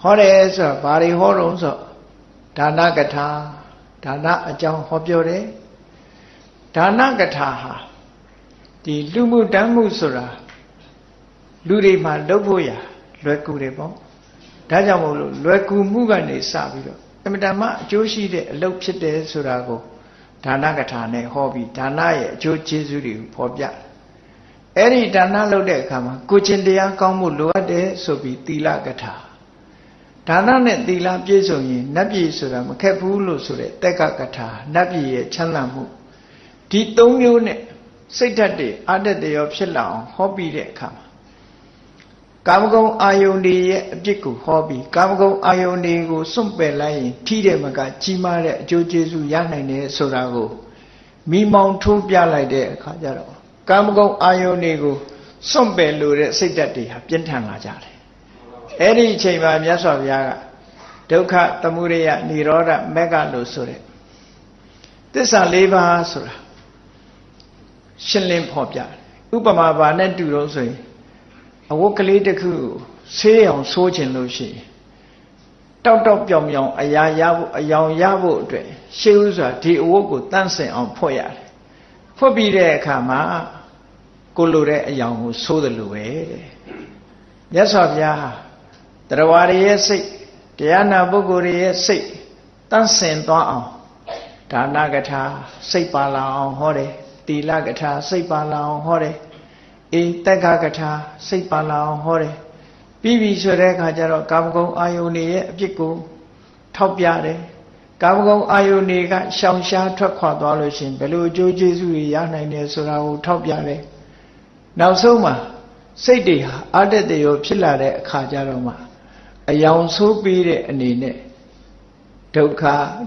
ဟောတယ်ဆိုတော့ဘာတွေဟောတော့ဆိုဒါနကထာဒါနအကြောင်းဟောပြောတယ်ဒါနကထာဟာဒီလူမှုတမ်းမှုဆိုတာလူတွေမှာလုပ်ဖို့ရလွယ်ကူတယ်ပေါ့ဒါကြောင့်မို့လို့လွယ်ကူမှုကနေစပြီးတော့အမတန်မှအကျိုးရှိတဲ့အလုပ်ဖြစ်တယ်ဆိုတာကိုဒါနကထာနဲ့ဟောပြီးဒါနရဲ့အကျိုးကျေးဇူးတွေကိုဖော်ပြ အဲ့ဒီဒါနလုပ်တဲ့အခါမှာကိုကျင်တရားကောင်းမှုလိုအပ်တယ်ဆိုပြီးသီလကထာဒါနနဲ့သီလပြည့်စုံရင်နတ်ပြည်ဆိုတာမခက်ဘူးလို့ဆိုတဲ့တက်ကကထာနတ်ပြည်ရဲ့ချမ်းသာမှုဒီ၃မျိုးနဲ့စိတ်ဓာတ်တွေအတ္တတရောဖြစ်လာအောင်ဟောပြီးတဲ့အခါမှာကာမဂုဏ်အာယုန်တွေရဲ့အပြစ်ကိုဟောပြီးကာမဂုဏ်အာယုန်တွေကိုစွန့်ပယ်လိုက်ရင်ထိတယ်မကကြီးမားတဲ့အကျိုးကျေးဇူးရနိုင်တယ်ဆိုတာကိုမိမောင်ထိုးပြလိုက်တဲ့အခါကျတော့ ကာမဂုဏ်အာယုန်တွေကိုစွန့်ပယ်လို့တဲ့စိတ်ဓာတ်တွေဟာပြင်းထန်လာကြတယ်အဲ့ဒီအချိန်မှာမြတ်စွာဘုရားကဒုက္ခသမုဒယនិရောဓမက္ခလို့ဆိုတဲ့သစ္စာ၄ပါးဆိုတာရှင်းလင်းဖော်ပြတယ်ဥပမာပါနဲ့တူတော့ဆိုရင်အဝတ်ကလေးတစ်ခုဆေးအောင်ဆိုးခြင်းလို့ရှိရင်တောက်တောက်ပြောင်ပြောင်အရာရဖို့အယောင်ရဖို့အတွက်ရှေးဥစွာဒီအဝတ်ကိုတန့်စင်အောင်ဖွက်ရတယ် ဖွက်ပြီးတဲ့အခါမှာကိုလိုတဲ့အယောင်ကိုဆိုးတယ်လို့ပဲတဲ့မြတ်စွာဘုရားဟာတရားဝရရဲ့စိတ်တရားနာပုဂ္ဂိုလ်ရဲ့စိတ်တန့်စင်သွားအောင်ဒါနကထာစိတ်ပါလာအောင်ဟောတယ်တီလကထာစိတ်ပါလာအောင်ဟောတယ်အေးတက္ကကထာစိတ်ပါလာအောင်ဟောတယ်ပြီးပြီဆိုတဲ့အခါကျတော့ကာမဂုဏ်အာယုန်တွေရဲ့အပြစ်ကိုထောက်ပြတယ် ကာမဂုဏ်အာယုန်တွေကရှောင်ရှားထွက်ခွာသွားလို့ရှိရင်ဘယ်လိုအကျိုးကျေးဇူးတွေရနိုင်တယ်ဆိုတာကိုထောက်ပြတယ်နောက်ဆုံးမှာစိတ်တွေဟာအတ္တတရောဖြစ်လာတဲ့အခါကျတော့မှအယောင်ဆိုးပြီးတဲ့အနေနဲ့ဒုက္ခ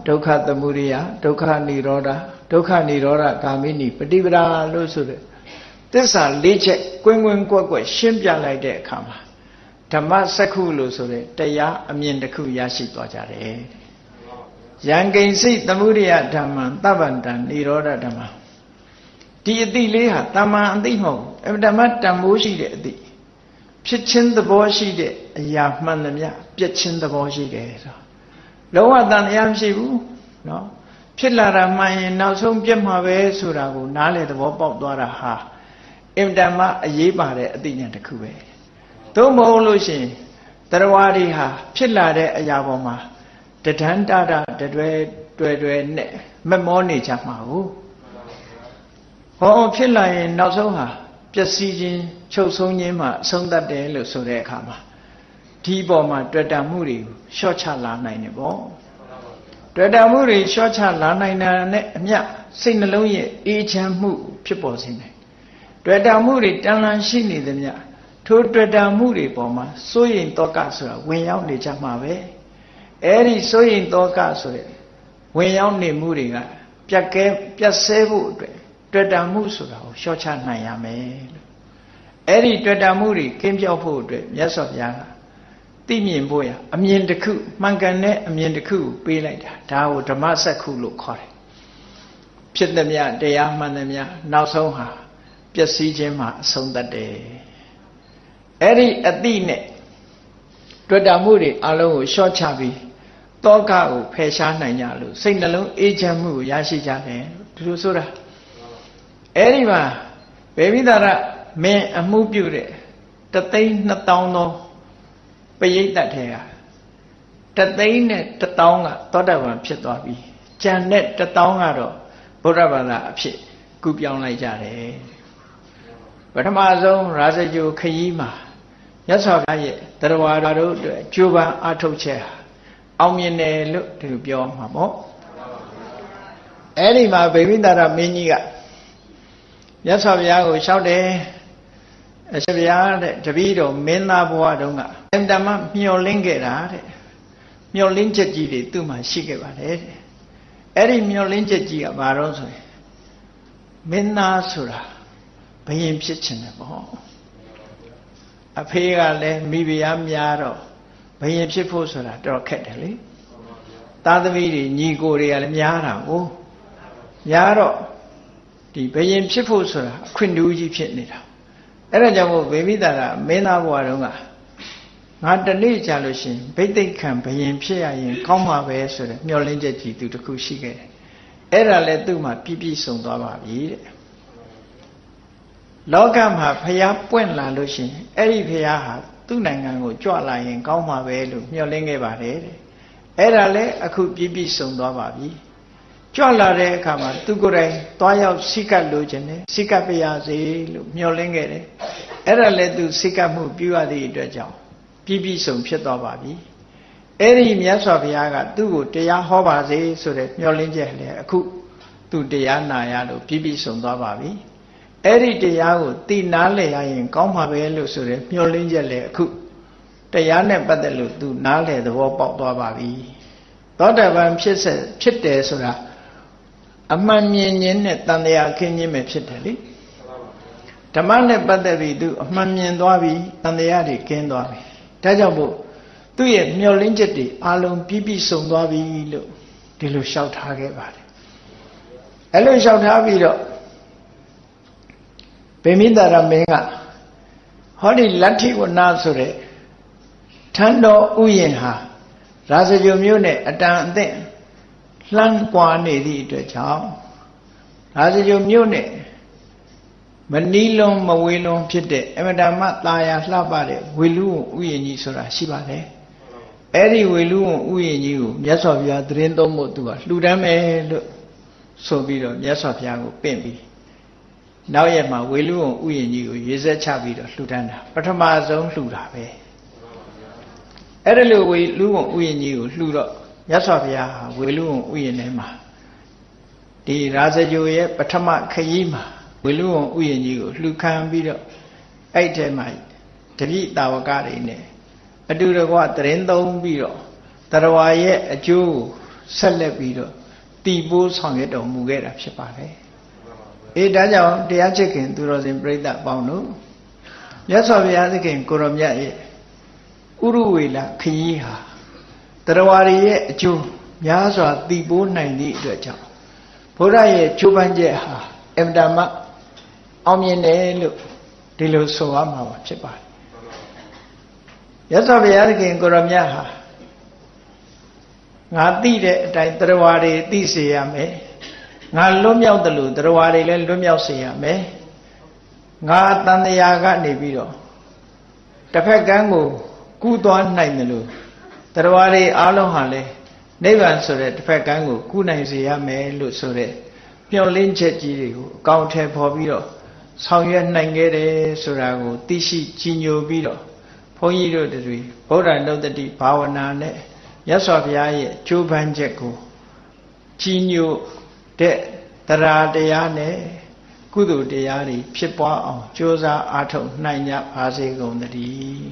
ဒုက္ခသမုဒယဒုက္ခនិရောဓဒုက္ခនិရောဓဂ ामि နိပฏิပဒါလို့ဆိုတဲ့သစ္စာ၄ချက်ကွင်းကွင်းကွက်ကွက်ရှင်းပြလိုက်တဲ့အခါမှာဓမ္မစက္ခုလို့ဆိုတဲ့တရားအမြင်တစ်ခုရရှိသွားကြတယ် ယံကိဉ္စိသမုဒယဓမ္မံတပ္ပန္တံនិရောဓဓမ္မံဒီအတိလေးဟာတမန်အသိမဟုတ်အဗဓမ္မတန်ဖိုးရှိတဲ့အသိဖြစ်ချင်းသဘောရှိတဲ့အရာမှန်သမျှပြက်ချင်းသဘောရှိတယ်ဆိုလုံးဝတန်တရားမရှိဘူးเนาะဖြစ်လာတာမှန်ရင်နောက်ဆုံးပြက်မှာပဲဆိုတာကိုနားလေသဘောပေါက်သွားတာဟာအင်တမအရေးပါတဲ့အသိဉာဏ်တစ်ခုပဲသို့မဟုတ်လို့ရှိရင်တရားတွေဟာဖြစ်လာတဲ့အရာပေါ်မှာ တဒန်းတတာတွယ်တွယ်တွယ်နဲ့မမောနေကြမှာဟုတ်ဟောဖြစ်လာရင်နောက်ဆုံးဟာပျက်စီးခြင်းချုပ်ဆုံးခြင်းမှအဆုံးသတ်တယ်လို့ဆိုတဲ့အခါမှာဒီပေါ်မှာတွေ့တာမှုတွေရှော့ချလာနိုင်တယ်ပေါ့တွေ့တာမှုတွေရှော့ချလာနိုင်တာနဲ့အမျှစိတ်နှလုံးရဲ့အေးချမ်းမှုဖြစ်ပေါ်စေတယ်တွေ့တာမှုတွေတန်လန်းရှိနေသမျှထိုတွေ့တာမှုတွေပေါ်မှာစိုးရိမ်တော့ကဆိုတာဝင်ရောက်နေကြမှာပဲ အဲ့ဒီစိုးရိမ်တော့ကဆိုတဲ့ဝင်ရောက်နေမှုတွေကပြတ်ကဲပြတ်ဆဲဖို့အတွက်တွေ့တာမှုဆိုတာကိုရှော့ချနိုင်ရမယ်လို့အဲ့ဒီတွေ့တာမှုတွေကင်းပြောက်ဖို့အတွက်မြတ်စွာဘုရားကသိမြင်ဖို့ရအမြင်တစ်ခုမှန်ကန်တဲ့အမြင်တစ်ခုကိုပေးလိုက်တာဒါကိုဓမ္မစက္ခုလို့ခေါ်တယ်ဖြစ်သည်မြတရားမှန်သည်မြနောက်ဆုံးဟာပျက်စီးခြင်းမှာအဆုံးသတ်တယ်အဲ့ဒီအတိနဲ့တွေ့တာမှုတွေအလုံးကိုရှော့ချပြီး တောကကိုဖယ်ရှားနိုင်ကြလို့စိတ်နှလုံးအေးချမ်းမှုကိုရရှိကြတယ်ဒီလိုဆိုတာအဲ့ဒီမှာဘေမိတာရမင်းအမှုပြုတဲ့တသိန်း2000သောပရိသတ်ထဲကတသိန်းနဲ့1000ကသောတာပန်ဖြစ်သွားပြီကြံတဲ့1000ကတော့ဗုဒ္ဓဘာသာအဖြစ်ကူပြောင်းလိုက်ကြတယ်ပထမဆုံးရာဇဂိုခရီးမှာမြတ်စွာဘုရားရဲ့တရားတော်တို့အတွက်ကြိုးပမ်းအားထုတ်ချက်ဟာ အောင်မြင်တယ်လို့ဒီလိုပြောမှာပေါ့အဲ့ဒီမှာဗေမိတာရမင်းကြီးကမြတ်စွာဘုရားကိုလျှောက်တယ်အရှင်ဘုရားတဲ့တပည့်တော်မင်းသားဘဝတုန်းကအင်တမမျောလင်းခဲ့တာတဲ့မျောလင်းချက်ကြီးတွေသူ့မှာရှိခဲ့ပါတယ်တဲ့အဲ့ဒီမျောလင်းချက်ကြီးကဘာတော့ဆိုရင်မင်းသားဆိုတာဘယင်ဖြစ်ခြင်းပဲပေါ့အဖေကလည်းမိဖုရားများတော့ ဘယင်ဖြစ်ဖို့ဆိုတာတော်ခက်တယ်လေသားသမီးတွေညီကိုတွေကလည်းများတာကိုများတော့ဒီဘယင်ဖြစ်ဖို့ဆိုတာအခွင့်အရေးကြီးဖြစ်နေတာအဲ့ဒါကြောင့်မို့ဗေမိတာကမင်းသားဘဝတုန်းကငါတနေ့ကြာလို့ရှင်ဗိသိက်ခံဘယင်ဖြစ်ရရင်ကောင်းမှာပဲဆိုတဲ့မျှော်လင့်ချက်ကြီးသူတခုရှိခဲ့တယ်အဲ့ဒါလည်းသူ့မှာပြည့်ပြည့်စုံသွားပါပြီတဲ့ လောကမှာဖျားပွင့်လာလို့ရှင်အဲ့ဒီဖျားဟာသူ့နိုင်ငံကိုကြွလာရင်ကောင်းမှာပဲလို့မျှော်လင့်ခဲ့ပါတယ်တဲ့အဲ့ဒါလည်းအခုပြည့်ပြည့်စုံသွားပါပြီကြွလာတဲ့အခါမှာသူကိုယ်တိုင်သွားရောက်စိကတ်လိုခြင်းနဲ့စိကတ်ပြရစေလို့မျှော်လင့်ခဲ့တယ်အဲ့ဒါလည်းသူစိကတ်မှုပြုရသည့်အတွက်ကြောင့်ပြည့်ပြည့်စုံဖြစ်သွားပါပြီအဲ့ဒီမြတ်စွာဘုရားကသူ့ကိုတရားဟောပါစေဆိုတဲ့မျှော်လင့်ချက်လည်းအခုသူတရားနာရလို့ပြည့်ပြည့်စုံသွားပါပြီ အဲ့ဒီတရားကိုသိနာလဲရရင် ကောင်းမှာပဲလို့ဆိုတဲ့မျှော်လင့်ချက်လည်းအခုတရားနဲ့ပတ်သက်လို့သူနားလဲသဘောပေါက်သွားပါပြီသောတာပန်ဖြစ်ဆက်ဖြစ်တယ်ဆိုတာအမှန်မြင်ခြင်းနဲ့တန်တရားခင်းခြင်းပဲဖြစ်တယ်လေဓမ္မနဲ့ပတ်သက်ပြီးသူအမှန်မြင်သွားပြီတန်တရားတွေကင်းသွားပြီဒါကြောင့်မို့သူ့ရဲ့မျောလင်းချက်တွေအလုံးပြည့်ပြည့်စုံသွားပြီလို့ဒီလိုလျှောက်ထားခဲ့ပါတယ်အဲ့လိုလျှောက်ထားပြီးတော့ ဗေမိတာရမင်းကဟောဒီလတ္ထိဝနာဆိုတဲ့ထန်းတော်ဥယျင်ဟာရာဇဂုံမျိုးနဲ့အတန်အသင့်လှမ်းကွာနေသည့်အတွက်ကြောင့်ရာဇဂုံမျိုးနဲ့မနီးလုံးမဝေးလုံးဖြစ်တဲ့အမတမตาယာလှပတဲ့ဝေလူဥယျင်ကြီးဆိုတာရှိပါတယ်အဲ့ဒီဝေလူဥယျင်ကြီးကိုမြတ်စွာဘုရားသတင်းတော်မို့သူကလှူဒန်းမယ်လို့ဆိုပြီးတော့မြတ်စွာဘုရားကိုပင့်ပြီး နောက်ရက်မှာဝေလူဝံဥယျာဉ်ကြီးကိုရေစက်ချပြီးတော့လှူဒန်းတာပထမဆုံးလှူတာပဲအဲ့ဒါလို့ဝေလူဝံဥယျာဉ်ကြီးကိုလှူတော့မြတ်စွာဘုရားဟာဝေလူဝံဥယျာဉ်ထဲမှာဒီရာဇဂိုရဲ့ပထမခရီးမှာဝေလူဝံဥယျာဉ်ကြီးကိုလှူခံပြီးတော့အဲ့ထဲမှာတတိတာဝကတွေနဲ့အတူတကွတရင်သုံးပြီးတော့တရဝါရဲ့အကျိုးဆက်လက်ပြီးတော့တည်ပိုးဆောင်ရွက်တော်မူခဲ့တာဖြစ်ပါတယ် အေးဒါကြောင့်တရားချစ်ခင်သူတော်စင်ပြိဿပေါင်းတို့မြတ်စွာဘုရားသခင်ကိုရောမြတ်ရဲ့ဥရဝေလခရီးဟာတရဝါရီရဲ့အကျိုးများစွာတည်ပိုးနိုင်သည့်အတွက်ကြောင့်ဘုရားရဲ့ချိုးပန်းချက်ဟာအမတမအောင်မြင်တယ်လို့ဒီလိုဆိုရမှာပါဖြစ်ပါတယ်ရသော်ဘုရားသခင်ကိုရမြတ်ဟာငါသိတဲ့အတိုင်းတရားဝါတွေသိစေရမယ် ငါလွတ်မြောက်တယ်လို့တရားဝါတွေလည်းလွတ်မြောက်စေရမယ်ငါတန်တရားကနေပြီးတော့တစ်ဖက်ကန်းကိုကူးသွားနိုင်တယ်လို့တရားဝါတွေအားလုံးဟာလည်းနိဗ္ဗာန်ဆိုတဲ့တစ်ဖက်ကန်းကိုကူးနိုင်စေရမယ်လို့ဆိုတဲ့မျှော်လင့်ချက်ကြီးတွေကိုအကောင့်ထဲပေါ်ပြီးတော့ဆောင်ရွက်နိုင်ခဲ့တယ်ဆိုတာကိုသိရှိကြီးညိုပြီးတော့ဘုန်းကြီးတို့တွေဗုဒ္ဓနုတ္တိဘာဝနာနဲ့မြတ်စွာဘုရားရဲ့ကြိုးပမ်းချက်ကိုကြီးညို တဲ့တရားတရားနဲ့ကုသိုလ်တရားတွေဖြစ်ပွားအောင်ကြိုးစားအားထုတ်နိုင်ကြပါစေကုန်သတည်း